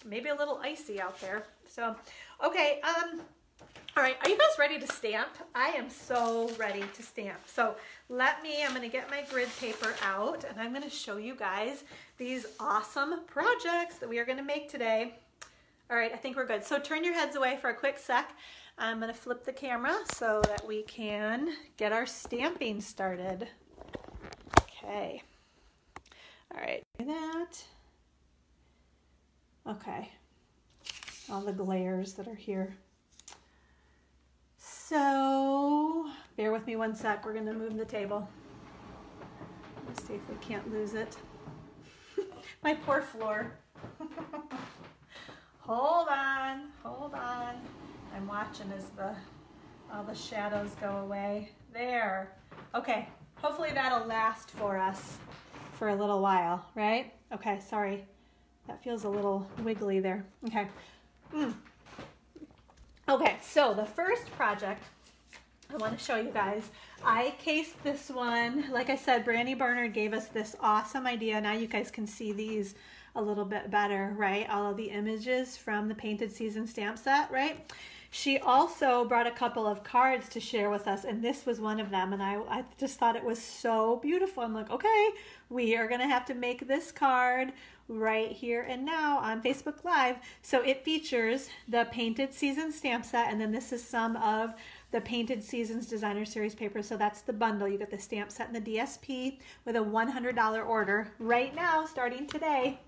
maybe a little icy out there. So, okay, um, all right, are you guys ready to stamp? I am so ready to stamp. So let me, I'm gonna get my grid paper out and I'm gonna show you guys these awesome projects that we are gonna make today. All right, I think we're good. So turn your heads away for a quick sec. I'm gonna flip the camera so that we can get our stamping started. Okay. All right, do that. Okay. All the glares that are here. So, bear with me one sec. We're gonna move the table. Let's see if we can't lose it. My poor floor. Hold on, hold on. I'm watching as the all the shadows go away. There. Okay, hopefully that'll last for us for a little while, right? Okay, sorry. That feels a little wiggly there. Okay. Mm. Okay, so the first project I want to show you guys. I cased this one. Like I said, Brandy Barnard gave us this awesome idea. Now you guys can see these a little bit better, right? All of the images from the Painted Season stamp set, right? She also brought a couple of cards to share with us, and this was one of them. And I, I just thought it was so beautiful. I'm like, okay, we are going to have to make this card right here and now on Facebook Live. So it features the Painted Season stamp set, and then this is some of the Painted Seasons Designer Series paper. So that's the bundle. You get the stamp set and the DSP with a $100 order right now, starting today.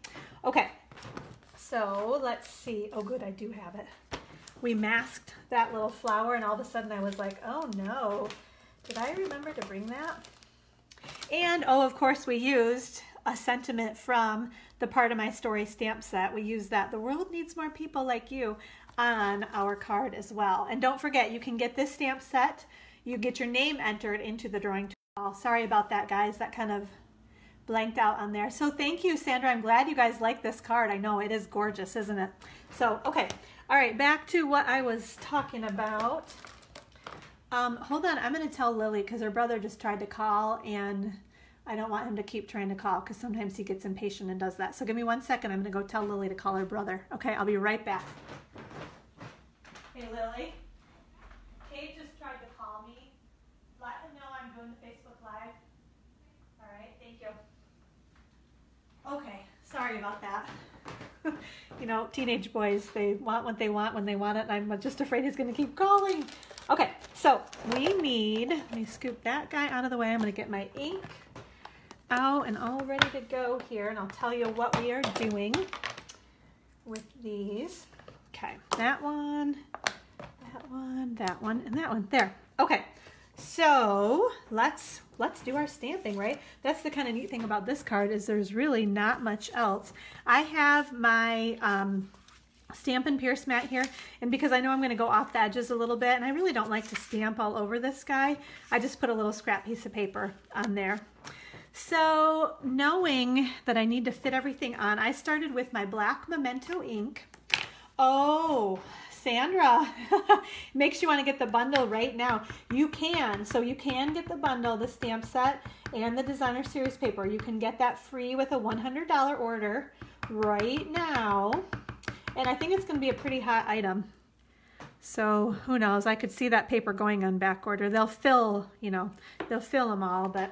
Okay, so let's see. Oh, good, I do have it. We masked that little flower, and all of a sudden I was like, oh no, did I remember to bring that? And oh, of course, we used a sentiment from the part of my story stamp set. We used that. The world needs more people like you on our card as well. And don't forget, you can get this stamp set. You get your name entered into the drawing tool. Sorry about that, guys. That kind of blanked out on there. So thank you, Sandra. I'm glad you guys like this card. I know it is gorgeous, isn't it? So, okay. All right, back to what I was talking about. Um, hold on, I'm going to tell Lily because her brother just tried to call and I don't want him to keep trying to call because sometimes he gets impatient and does that. So give me one second. I'm going to go tell Lily to call her brother. Okay, I'll be right back. Hey, Lily. Kate just tried to call me. Let him know I'm doing the Facebook Live. All right, thank you. Okay, sorry about that. you know, teenage boys, they want what they want when they want it, and I'm just afraid he's going to keep calling. Okay, so we need, let me scoop that guy out of the way. I'm going to get my ink out and all ready to go here, and I'll tell you what we are doing with these. Okay, that one, that one, that one, and that one. There. Okay, so let's let's do our stamping, right? That's the kind of neat thing about this card is there's really not much else. I have my um, Stampin' Pierce mat here, and because I know I'm going to go off the edges a little bit, and I really don't like to stamp all over this guy, I just put a little scrap piece of paper on there. So knowing that I need to fit everything on, I started with my black Memento ink. Oh, Sandra makes you want to get the bundle right now. You can. So you can get the bundle, the stamp set, and the designer series paper. You can get that free with a $100 order right now. And I think it's going to be a pretty hot item. So who knows? I could see that paper going on back order. They'll fill, you know, they'll fill them all, but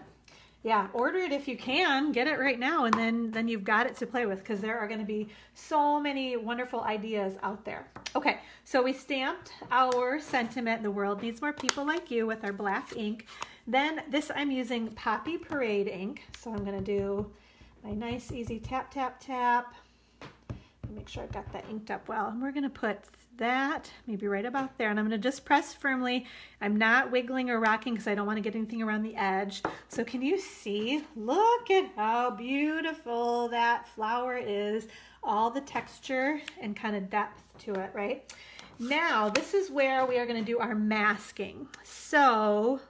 yeah, order it if you can. Get it right now, and then then you've got it to play with because there are going to be so many wonderful ideas out there. Okay, so we stamped our sentiment, the world needs more people like you, with our black ink. Then this I'm using Poppy Parade ink, so I'm going to do my nice easy tap, tap, tap. Make sure I've got that inked up well. And we're going to put that maybe right about there. And I'm going to just press firmly. I'm not wiggling or rocking because I don't want to get anything around the edge. So can you see? Look at how beautiful that flower is. All the texture and kind of depth to it, right? Now, this is where we are going to do our masking. So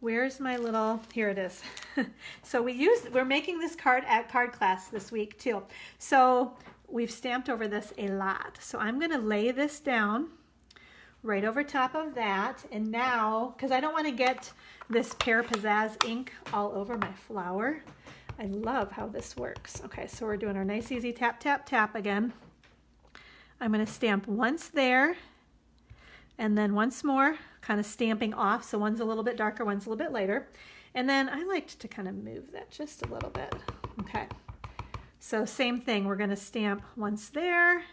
where's my little, here it is. so we use, we're making this card at card class this week too. So we've stamped over this a lot. So I'm going to lay this down right over top of that. And now, because I don't want to get this Pear Pizzazz ink all over my flower, I love how this works. Okay, so we're doing our nice easy tap, tap, tap again. I'm going to stamp once there and then once more, kind of stamping off. So one's a little bit darker, one's a little bit lighter. And then I liked to kind of move that just a little bit. Okay. So same thing, we're gonna stamp once there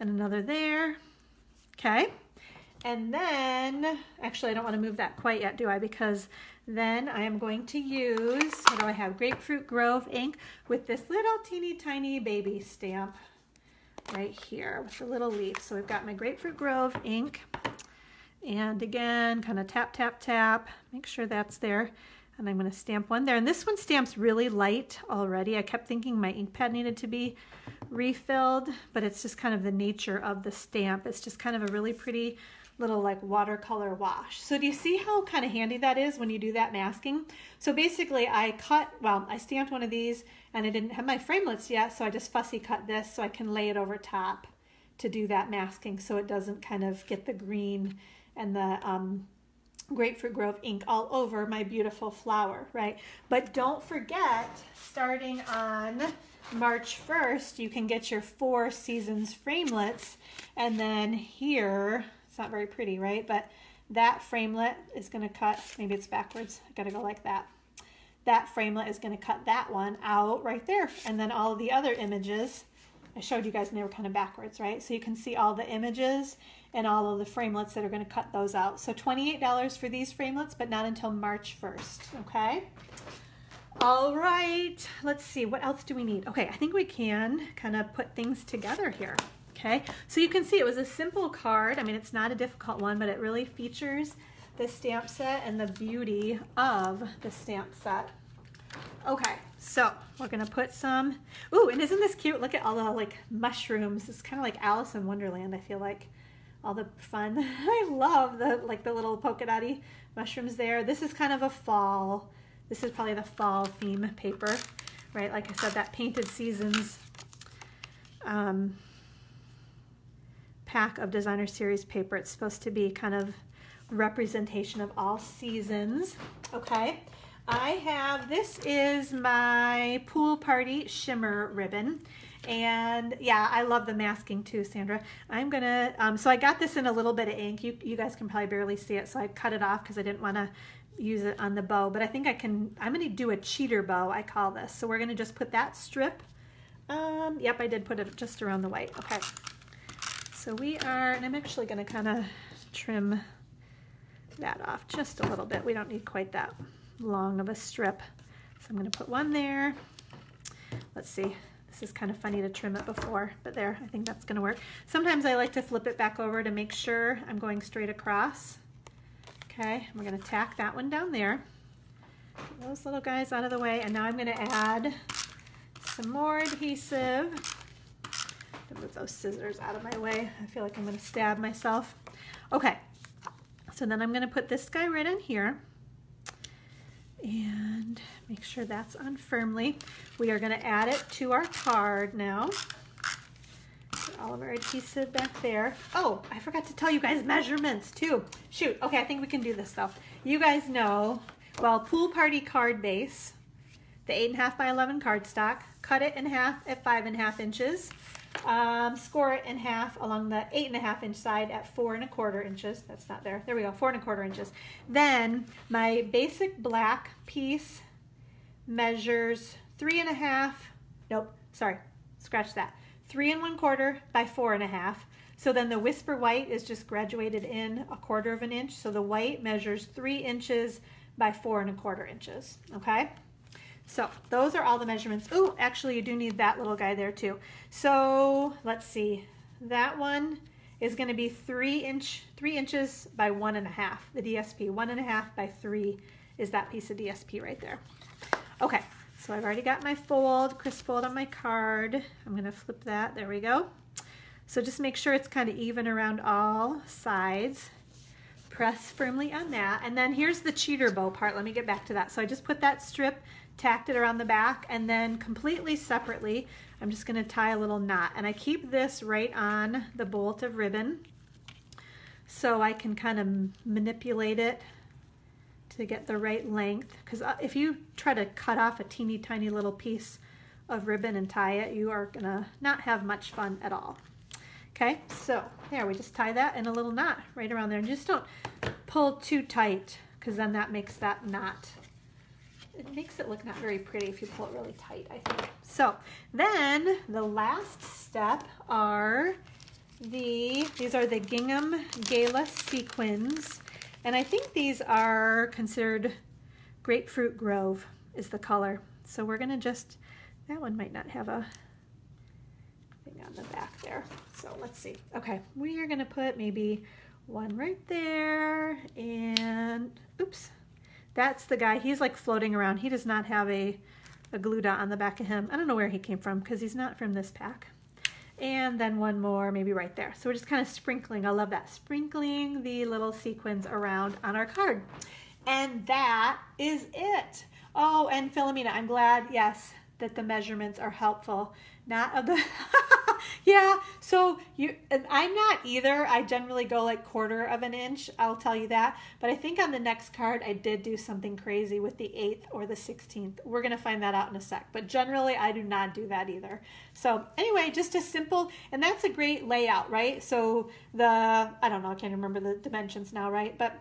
and another there, okay? And then, actually I don't wanna move that quite yet, do I? Because then I am going to use, what do I have? Grapefruit Grove ink with this little teeny tiny baby stamp right here with the little leaf. So we've got my Grapefruit Grove ink. And again, kind of tap, tap, tap, make sure that's there. And I'm going to stamp one there. And this one stamps really light already. I kept thinking my ink pad needed to be refilled, but it's just kind of the nature of the stamp. It's just kind of a really pretty little like watercolor wash. So do you see how kind of handy that is when you do that masking? So basically I cut, well, I stamped one of these and I didn't have my framelits yet, so I just fussy cut this so I can lay it over top to do that masking so it doesn't kind of get the green and the um, Grapefruit Grove ink all over my beautiful flower, right? But don't forget, starting on March 1st, you can get your four seasons framelits. And then here, it's not very pretty, right? But that framelit is gonna cut, maybe it's backwards, I gotta go like that. that framelit is going to cut that one out right there. And then all the other images, I showed you guys and they were kind of backwards, right? So you can see all the images and all of the framelits that are going to cut those out. So $28 for these framelits, but not until March 1st, okay? All right, let's see, what else do we need? Okay, I think we can kind of put things together here, okay? So you can see it was a simple card. I mean, it's not a difficult one, but it really features the stamp set and the beauty of the stamp set. Okay, so we're gonna put some, ooh, and isn't this cute? Look at all the like mushrooms. It's kind of like Alice in Wonderland, I feel like. All the fun. I love the like the little polka dotty mushrooms there. This is kind of a fall this is probably the fall theme paper, right? Like I said, that Painted Seasons um, pack of designer series paper. It's supposed to be kind of representation of all seasons. Okay, I have, this is my pool party shimmer ribbon. And yeah, I love the masking too, Sandra. I'm gonna, um, so I got this in a little bit of ink. You, you guys can probably barely see it, so I cut it off because I didn't want to use it on the bow, but I think I can, I'm to do a cheater bow, I call this. So we're to just put that strip. Um, yep, I did put it just around the white. Okay. So we are, and I'm actually going to kind of trim that off just a little bit. We don't need quite that long of a strip. So I'm to put one there. Let's see. This is kind of funny to trim it before, but there, I think that's going to work. Sometimes I like to flip it back over to make sure I'm going straight across. Okay, we're gonna tack that one down there. Get those little guys out of the way, and now I'm gonna add some more adhesive. Move those scissors out of my way. I feel like I'm gonna stab myself. Okay, so then I'm gonna put this guy right in here and make sure that's on firmly. We are gonna add it to our card now Put all of our adhesive back there. Oh, I forgot to tell you guys measurements too. Shoot, okay, I think we can do this though. You guys know, well, pool party card base, the eight and a half by 11 cardstock, cut it in half at five and a half inches, um, score it in half along the eight and a half inch side at four and a quarter inches. That's not there. There we go, four and a quarter inches. Then my basic black piece measures three and a half, nope, sorry, scratch that three and one quarter by four and a half. So then the Whisper White is just graduated in a quarter of an inch. So the white measures three inches by four and a quarter inches, okay? So those are all the measurements. Oh, actually you do need that little guy there too. So let's see, that one is gonna be three inch, three inches by one and a half, the DSP. One and a half by three is that piece of DSP right there. Okay, so I've already got my fold, crisp fold on my card. I'm gonna flip that, there we go. So just make sure it's kind of even around all sides. Press firmly on that. And then here's the cheater bow part. Let me get back to that. So I just put that strip, tacked it around the back, and then completely separately, I'm just gonna tie a little knot. And I keep this right on the bolt of ribbon so I can kind of manipulate it to get the right length. Because uh, if you try to cut off a teeny tiny little piece of ribbon and tie it, you are gonna not have much fun at all. Okay, so there, we just tie that in a little knot right around there. And just don't pull too tight because then that makes that knot, it makes it look not very pretty if you pull it really tight, I think. So then the last step are the, these are the gingham gala sequins. And I think these are considered grapefruit grove is the color. So we're gonna just, that one might not have a thing on the back there. So let's see. Okay, we are gonna put maybe one right there and oops, that's the guy. He's like floating around. He does not have a, a glue dot on the back of him. I don't know where he came from because he's not from this pack and then one more maybe right there. So we're just kind of sprinkling, I love that, sprinkling the little sequins around on our card. And that is it. Oh, and Philomena, I'm glad, yes, that the measurements are helpful. Not of the, yeah, so you, I'm not either. I generally go like quarter of an inch, I'll tell you that. But I think on the next card, I did do something crazy with the 8th or the 16th. We're gonna find that out in a sec. But generally, I do not do that either. So anyway, just a simple, and that's a great layout, right? So the, I don't know, I can't remember the dimensions now, right? But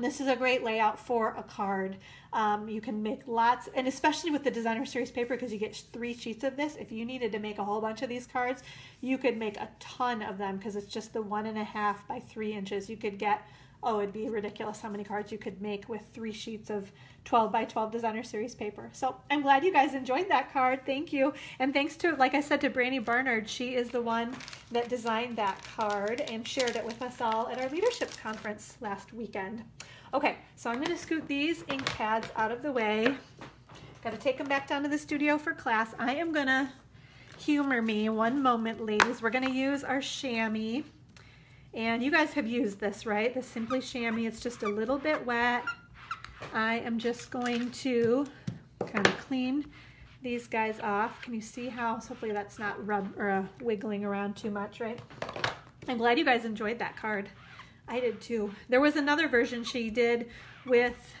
This is a great layout for a card. Um, you can make lots, and especially with the designer series paper, because you get three sheets of this. If you needed to make a whole bunch of these cards, you could make a ton of them because it's just the one and a half by three inches. You could get, oh, it'd be ridiculous how many cards you could make with three sheets of 12 by 12 designer series paper. So I'm glad you guys enjoyed that card. Thank you. And thanks to, like I said, to Brandy Barnard. She is the one that designed that card and shared it with us all at our leadership conference last weekend. Okay, so I'm going to scoot these ink pads out of the way. Got to take them back down to the studio for class. I am going to humor me one moment, ladies. We're going to use our chamois. And you guys have used this, right? The Simply Shammy. It's just a little bit wet. I am just going to kind of clean these guys off. Can you see how, hopefully that's not rub or uh, wiggling around too much, right? I'm glad you guys enjoyed that card. I did too. There was another version she did with,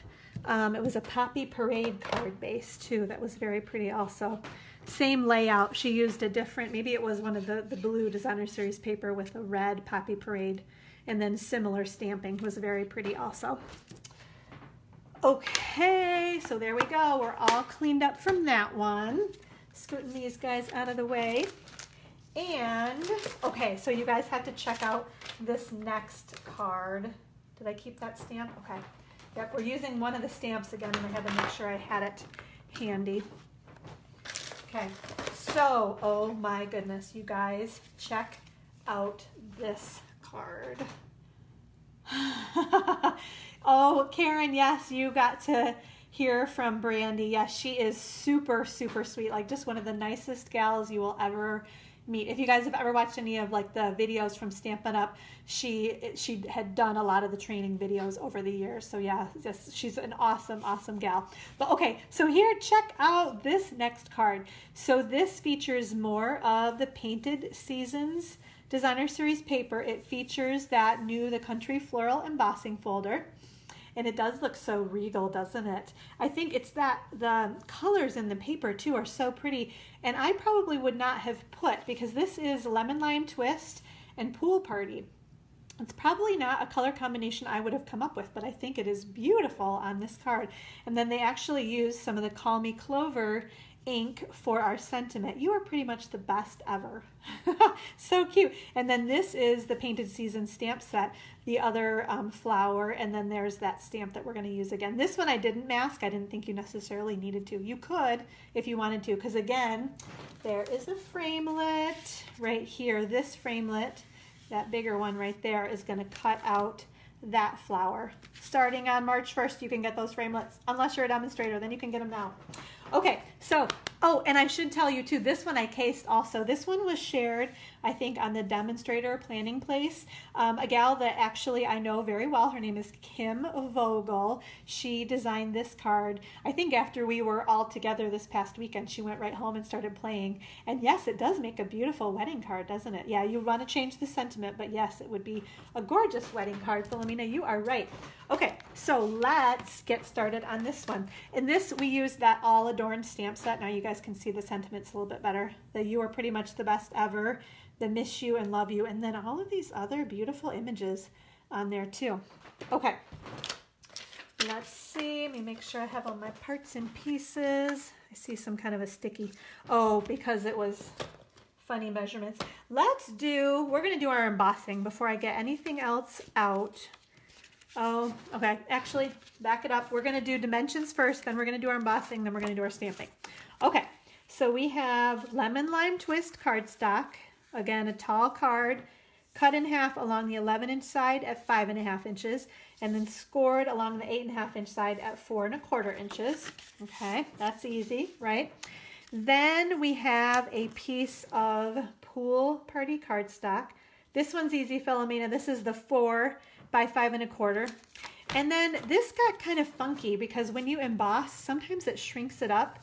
um, it was a Poppy Parade card base too. That was very pretty also. Same layout. She used a different, maybe it was one of the, the blue designer series paper with a red Poppy Parade and then similar stamping was very pretty also. Okay, so there we go. We're all cleaned up from that one. Scooting these guys out of the way. And, okay, so you guys have to check out this next card. Did I keep that stamp? Okay. Yep, we're using one of the stamps again, and I had to make sure I had it handy. Okay, so, oh my goodness, you guys, check out this card. oh, Karen, yes, you got to hear from Brandy. Yes, she is super, super sweet. Like just one of the nicest gals you will ever meet. If you guys have ever watched any of like the videos from Stampin' Up, she she had done a lot of the training videos over the years. So yeah, just she's an awesome, awesome gal. But okay, so here, check out this next card. So this features more of the Painted Seasons Designer Series paper. It features that new The Country Floral embossing folder and it does look so regal, doesn't it? I think it's that the colors in the paper too are so pretty, and I probably would not have put, because this is Lemon Lime Twist and Pool Party. It's probably not a color combination I would have come up with, but I think it is beautiful on this card. And then they actually use some of the Call Me Clover ink for our sentiment. You are pretty much the best ever. so cute. And then this is the Painted Season stamp set, the other um, flower, and then there's that stamp that we're going to use again. This one I didn't mask. I didn't think you necessarily needed to. You could if you wanted to, because again, there is a framelit right here. This framelit, that bigger one right there, is going to cut out that flower. Starting on March 1st, you can get those framelits. Unless you're a demonstrator, then you can get them now. Okay, so, oh, and I should tell you too, this one I cased also. This one was shared, I think, on the demonstrator planning place. Um, a gal that actually I know very well, her name is Kim Vogel. She designed this card. I think after we were all together this past weekend, she went right home and started playing. And yes, it does make a beautiful wedding card, doesn't it? Yeah, you want to change the sentiment, but yes, it would be a gorgeous wedding card. Philomena, you are right. Okay, so let's get started on this one. In this, we use that all adorned stamp set. Now you guys can see the sentiments a little bit better. The you are pretty much the best ever, the miss you and love you, and then all of these other beautiful images on there too. Okay, let's see. Let me make sure I have all my parts and pieces. I see some kind of a sticky, oh, because it was funny measurements. Let's do, we're gonna do our embossing before I get anything else out. Oh, okay. Actually, back it up. We're going to do dimensions first, then we're going to do our embossing, then we're going to do our stamping. Okay, so we have lemon lime twist cardstock. Again, a tall card, cut in half along the 11 inch side at five and a half inches, and then scored along the eight and a half inch side at four and a quarter inches. Okay, that's easy, right? Then we have a piece of pool party cardstock. This one's easy, Philomena. This is the four by five and a quarter. And then this got kind of funky because when you emboss, sometimes it shrinks it up.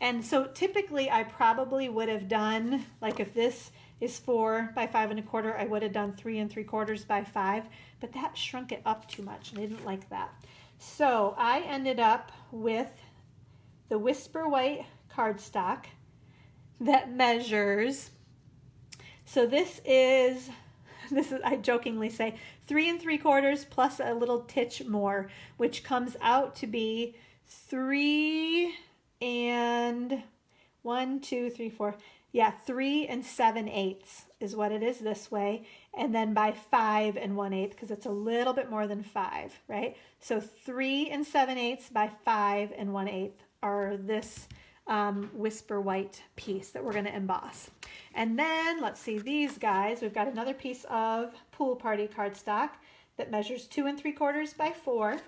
And so typically I probably would have done, like if this is four by five and a quarter, I would have done three and three quarters by five, but that shrunk it up too much and I didn't like that. So I ended up with the Whisper White cardstock that measures, so this is this is, I jokingly say, three and three quarters plus a little titch more, which comes out to be three and one, two, three, four. Yeah, three and seven eighths is what it is this way. And then by five and one eighth, because it's a little bit more than five, right? So three and seven eighths by five and one eighth are this um, Whisper White piece that we're going to emboss. And then let's see these guys. We've got another piece of Pool Party cardstock that measures two and three quarters by four.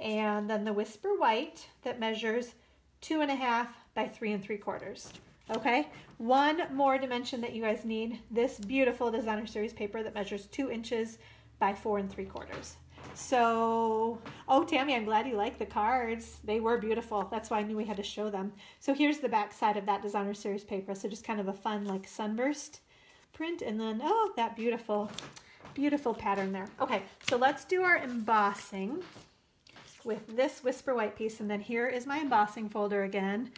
And then the Whisper White that measures two and a half by three and three quarters. Okay, one more dimension that you guys need, this beautiful designer series paper that measures two inches by four and three quarters. So, oh, Tammy, I'm glad you like the cards. They were beautiful. That's why I knew we had to show them. So here's the back side of that designer series paper. So just kind of a fun like sunburst print. And then, oh, that beautiful, beautiful pattern there. Okay, so let's do our embossing with this Whisper White piece. And then here is my embossing folder again.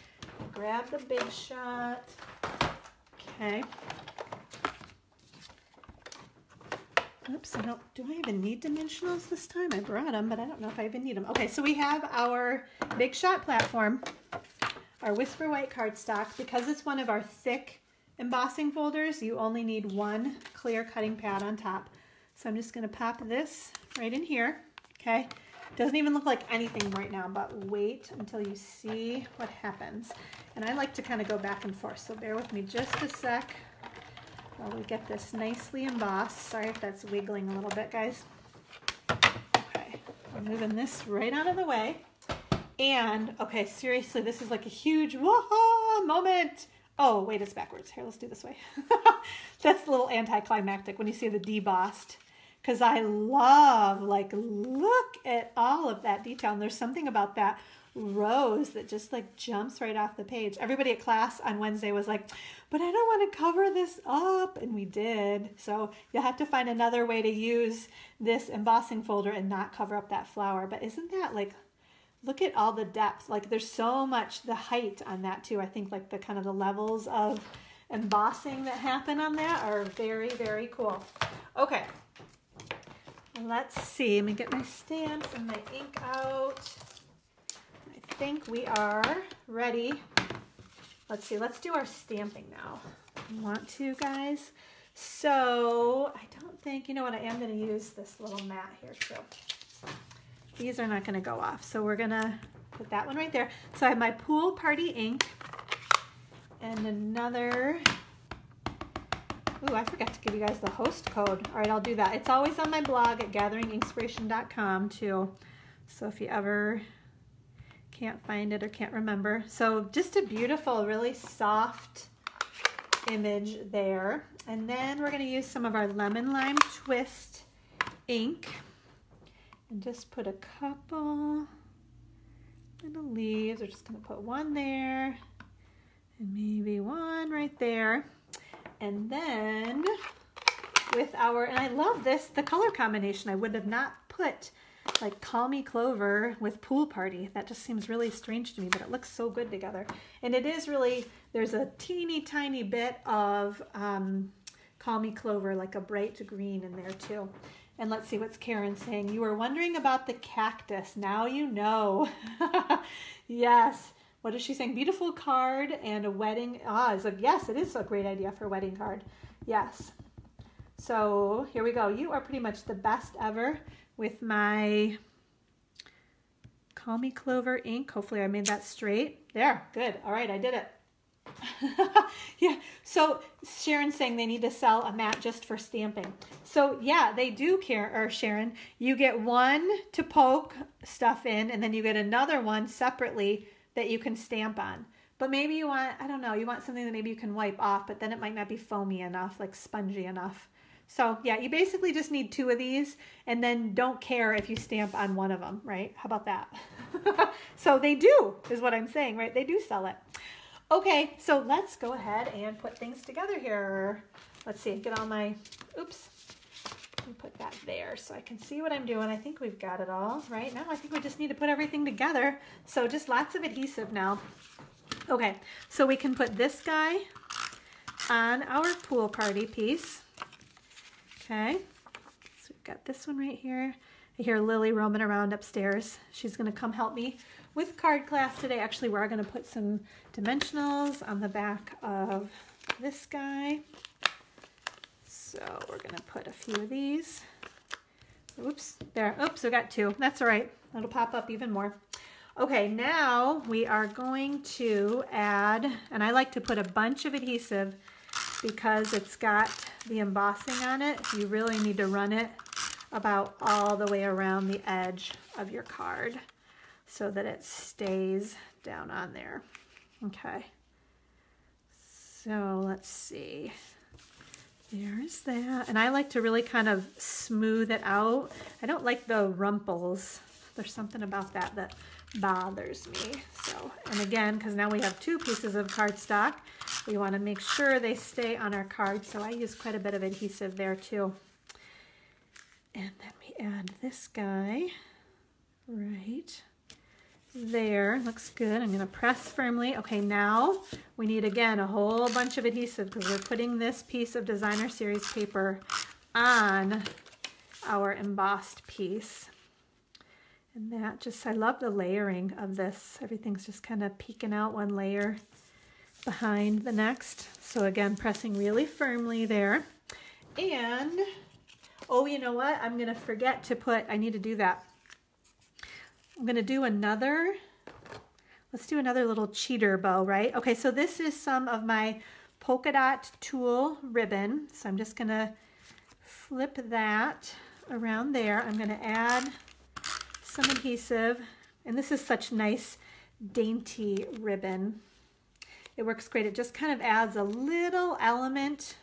Grab the Big Shot. Okay. Oops, I don't, do I even need dimensionals this time? I brought them, but I don't know if I even need them. Okay, so we have our Big Shot platform, our Whisper White cardstock. Because it's one of our thick embossing folders, you only need one clear cutting pad on top. So I'm just gonna pop this right in here, okay? Doesn't even look like anything right now, but wait until you see what happens. And I like to kind of go back and forth, so bear with me just a sec we get this nicely embossed. Sorry if that's wiggling a little bit, guys. Okay, moving this right out of the way. And, okay, seriously, this is like a huge whoa moment. Oh, wait, it's backwards. Here, let's do this way. That's a little anticlimactic when you see the debossed. Because I love, like, look at all of that detail. And there's something about that rose that just like jumps right off the page. Everybody at class on Wednesday was like, but I don't want to cover this up. And we did. So you'll have to find another way to use this embossing folder and not cover up that flower. But isn't that like, look at all the depth. Like there's so much, the height on that too. I think like the kind of the levels of embossing that happen on that are very, very cool. Okay. Let's see. Let me get my stamps and my ink out think we are ready. Let's see, let's do our stamping now. Want to, guys? So I don't think, you know what, I am gonna use this little mat here too. These are not gonna go off. So we're gonna put that one right there. So I have my Pool Party ink and another, ooh, I forgot to give you guys the host code. All right, I'll do that. It's always on my blog at gatheringinkspiration.com too. So if you ever can't find it or can't remember. So just a beautiful, really soft image there. And then we're going to use some of our Lemon Lime Twist ink and just put a couple little leaves. We're just going to put one there and maybe one right there. And then with our, and I love this, the color combination. I would have not put like Call Me Clover with Pool Party. That just seems really strange to me, but it looks so good together. And it is really, there's a teeny tiny bit of um, Call Me Clover, like a bright green in there too. And let's see what's Karen saying. You were wondering about the cactus. Now you know. yes. What is she saying? Beautiful card and a wedding. Ah, yes, it is a great idea for a wedding card. Yes. So here we go. You are pretty much the best ever with my Call Me Clover ink. Hopefully I made that straight. There, good. All right, I did it. yeah, so Sharon's saying they need to sell a mat just for stamping. So yeah, they do, care. or Sharon. You get one to poke stuff in, and then you get another one separately that you can stamp on. But maybe you want, I don't know, you want something that maybe you can wipe off, but then it might not be foamy enough, like spongy enough. So yeah, you basically just need two of these and then don't care if you stamp on one of them, right? How about that? so they do, is what I'm saying, right? They do sell it. Okay, so let's go ahead and put things together here. Let's see, get all my, oops, put that there so I can see what I'm doing. I think we've got it all right now. I think we just need to put everything together. So just lots of adhesive now. Okay, so we can put this guy on our pool party piece. Okay, so we've got this one right here. I hear Lily roaming around upstairs. She's gonna come help me with card class today. Actually, we're gonna put some dimensionals on the back of this guy. So we're gonna put a few of these. Oops, there, oops, we got two. That's all right, it'll pop up even more. Okay, now we are going to add, and I like to put a bunch of adhesive because it's got the embossing on it. You really need to run it about all the way around the edge of your card so that it stays down on there. Okay. So let's see. There's that. And I like to really kind of smooth it out. I don't like the rumples. There's something about that that bothers me. So, and again, because now we have two pieces of cardstock, we want to make sure they stay on our card. So I use quite a bit of adhesive there too. And then we add this guy right there. Looks good. I'm going to press firmly. Okay, now we need, again, a whole bunch of adhesive because we're putting this piece of designer series paper on our embossed piece. And that just, I love the layering of this. Everything's just kind of peeking out one layer behind the next. So again, pressing really firmly there. And, oh, you know what? I'm to forget to put, I need to do that. I'm to do another, let's do another little cheater bow, right? Okay, so this is some of my polka dot tulle ribbon. So I'm just to flip that around there. I'm to add some adhesive, and this is such nice dainty ribbon. It works great. It just kind of adds a little element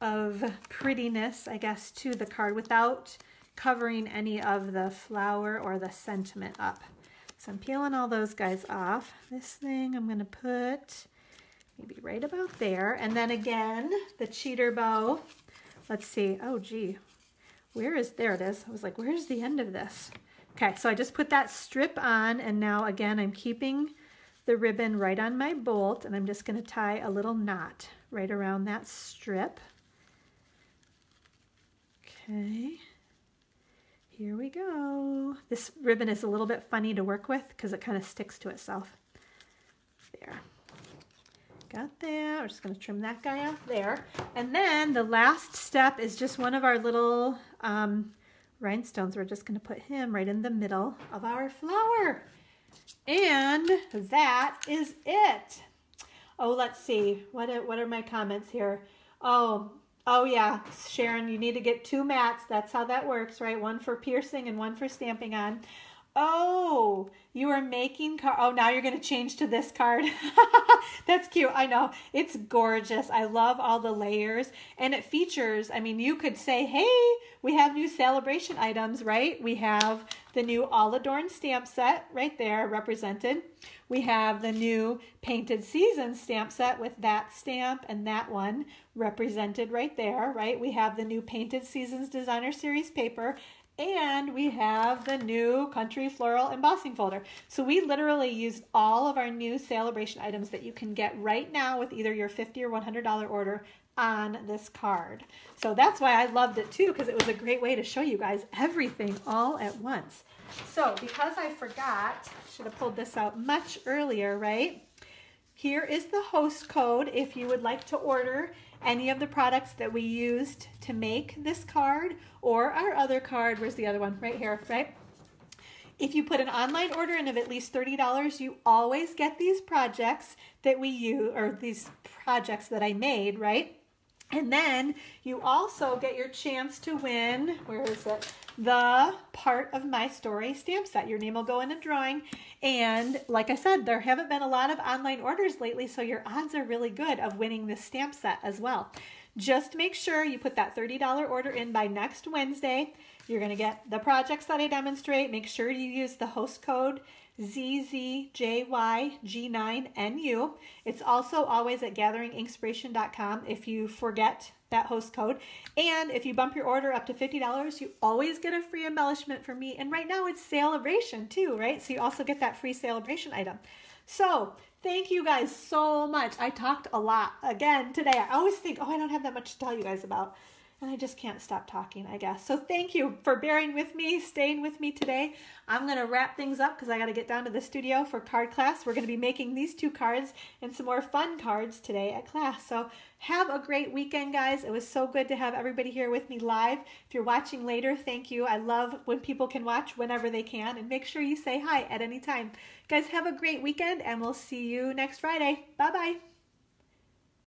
of prettiness, I guess, to the card without covering any of the flower or the sentiment up. So I'm peeling all those guys off. This thing I'm going to put maybe right about there. And then again, the cheater bow. Let's see. Oh, gee. Where is, there it is. I was like, where's the end of this? Okay, so I just put that strip on and now again I'm keeping the ribbon right on my bolt and I'm just going to tie a little knot right around that strip. Okay, here we go. This ribbon is a little bit funny to work with because it kind of sticks to itself. There. Got that. We're just going to trim that guy off there. And then the last step is just one of our little um, rhinestones. We're just going to put him right in the middle of our flower. And that is it. Oh, let's see. What are, what are my comments here? Oh, oh yeah, Sharon, you need to get two mats. That's how that works, right? One for piercing and one for stamping on. Oh, you are making card. Oh, now you're going to change to this card. That's cute. I know. It's gorgeous. I love all the layers. And it features, I mean, you could say, hey, we have new Sale-a-bration items, right? We have the new All Adorned stamp set right there represented. We have the new Painted Season stamp set with that stamp and that one represented right there, right? We have the new Painted Seasons Designer Series paper and we have the new Country Floral Embossing Folder. So we literally used all of our new Sale-a-bration items that you can get right now with either your 50 or $100 order on this card. So that's why I loved it too, because it was a great way to show you guys everything all at once. So because I forgot, should have pulled this out much earlier, right? Here is the host code if you would like to order any of the products that we used to make this card or our other card. Where's the other one? Right here, right? If you put an online order in of at least $30, you always get these projects that we use, or these projects that I made, right? And then you also get your chance to win, where is it? The part of my story stamp set. Your name will go in a drawing. And like I said, there haven't been a lot of online orders lately, so your odds are really good of winning this stamp set as well. Just make sure you put that $30 order in by next Wednesday. You're going to get the projects that I demonstrate. Make sure you use the host code ZZJYG9NU. It's also always at gatheringinkspiration.com if you forget that host code. And if you bump your order up to $50, you always get a free embellishment from me. And right now it's Sale-a-bration too, right? So you also get that free Sale-a-bration item. So thank you guys so much. I talked a lot again today. I always think, oh, I don't have that much to tell you guys about. And I just can't stop talking, I guess. So thank you for bearing with me, staying with me today. I'm going to wrap things up because I got to get down to the studio for card class. We're going to be making these two cards and some more fun cards today at class. So have a great weekend, guys. It was so good to have everybody here with me live. If you're watching later, thank you. I love when people can watch whenever they can, and make sure you say hi at any time. Guys, have a great weekend, and we'll see you next Friday. Bye bye.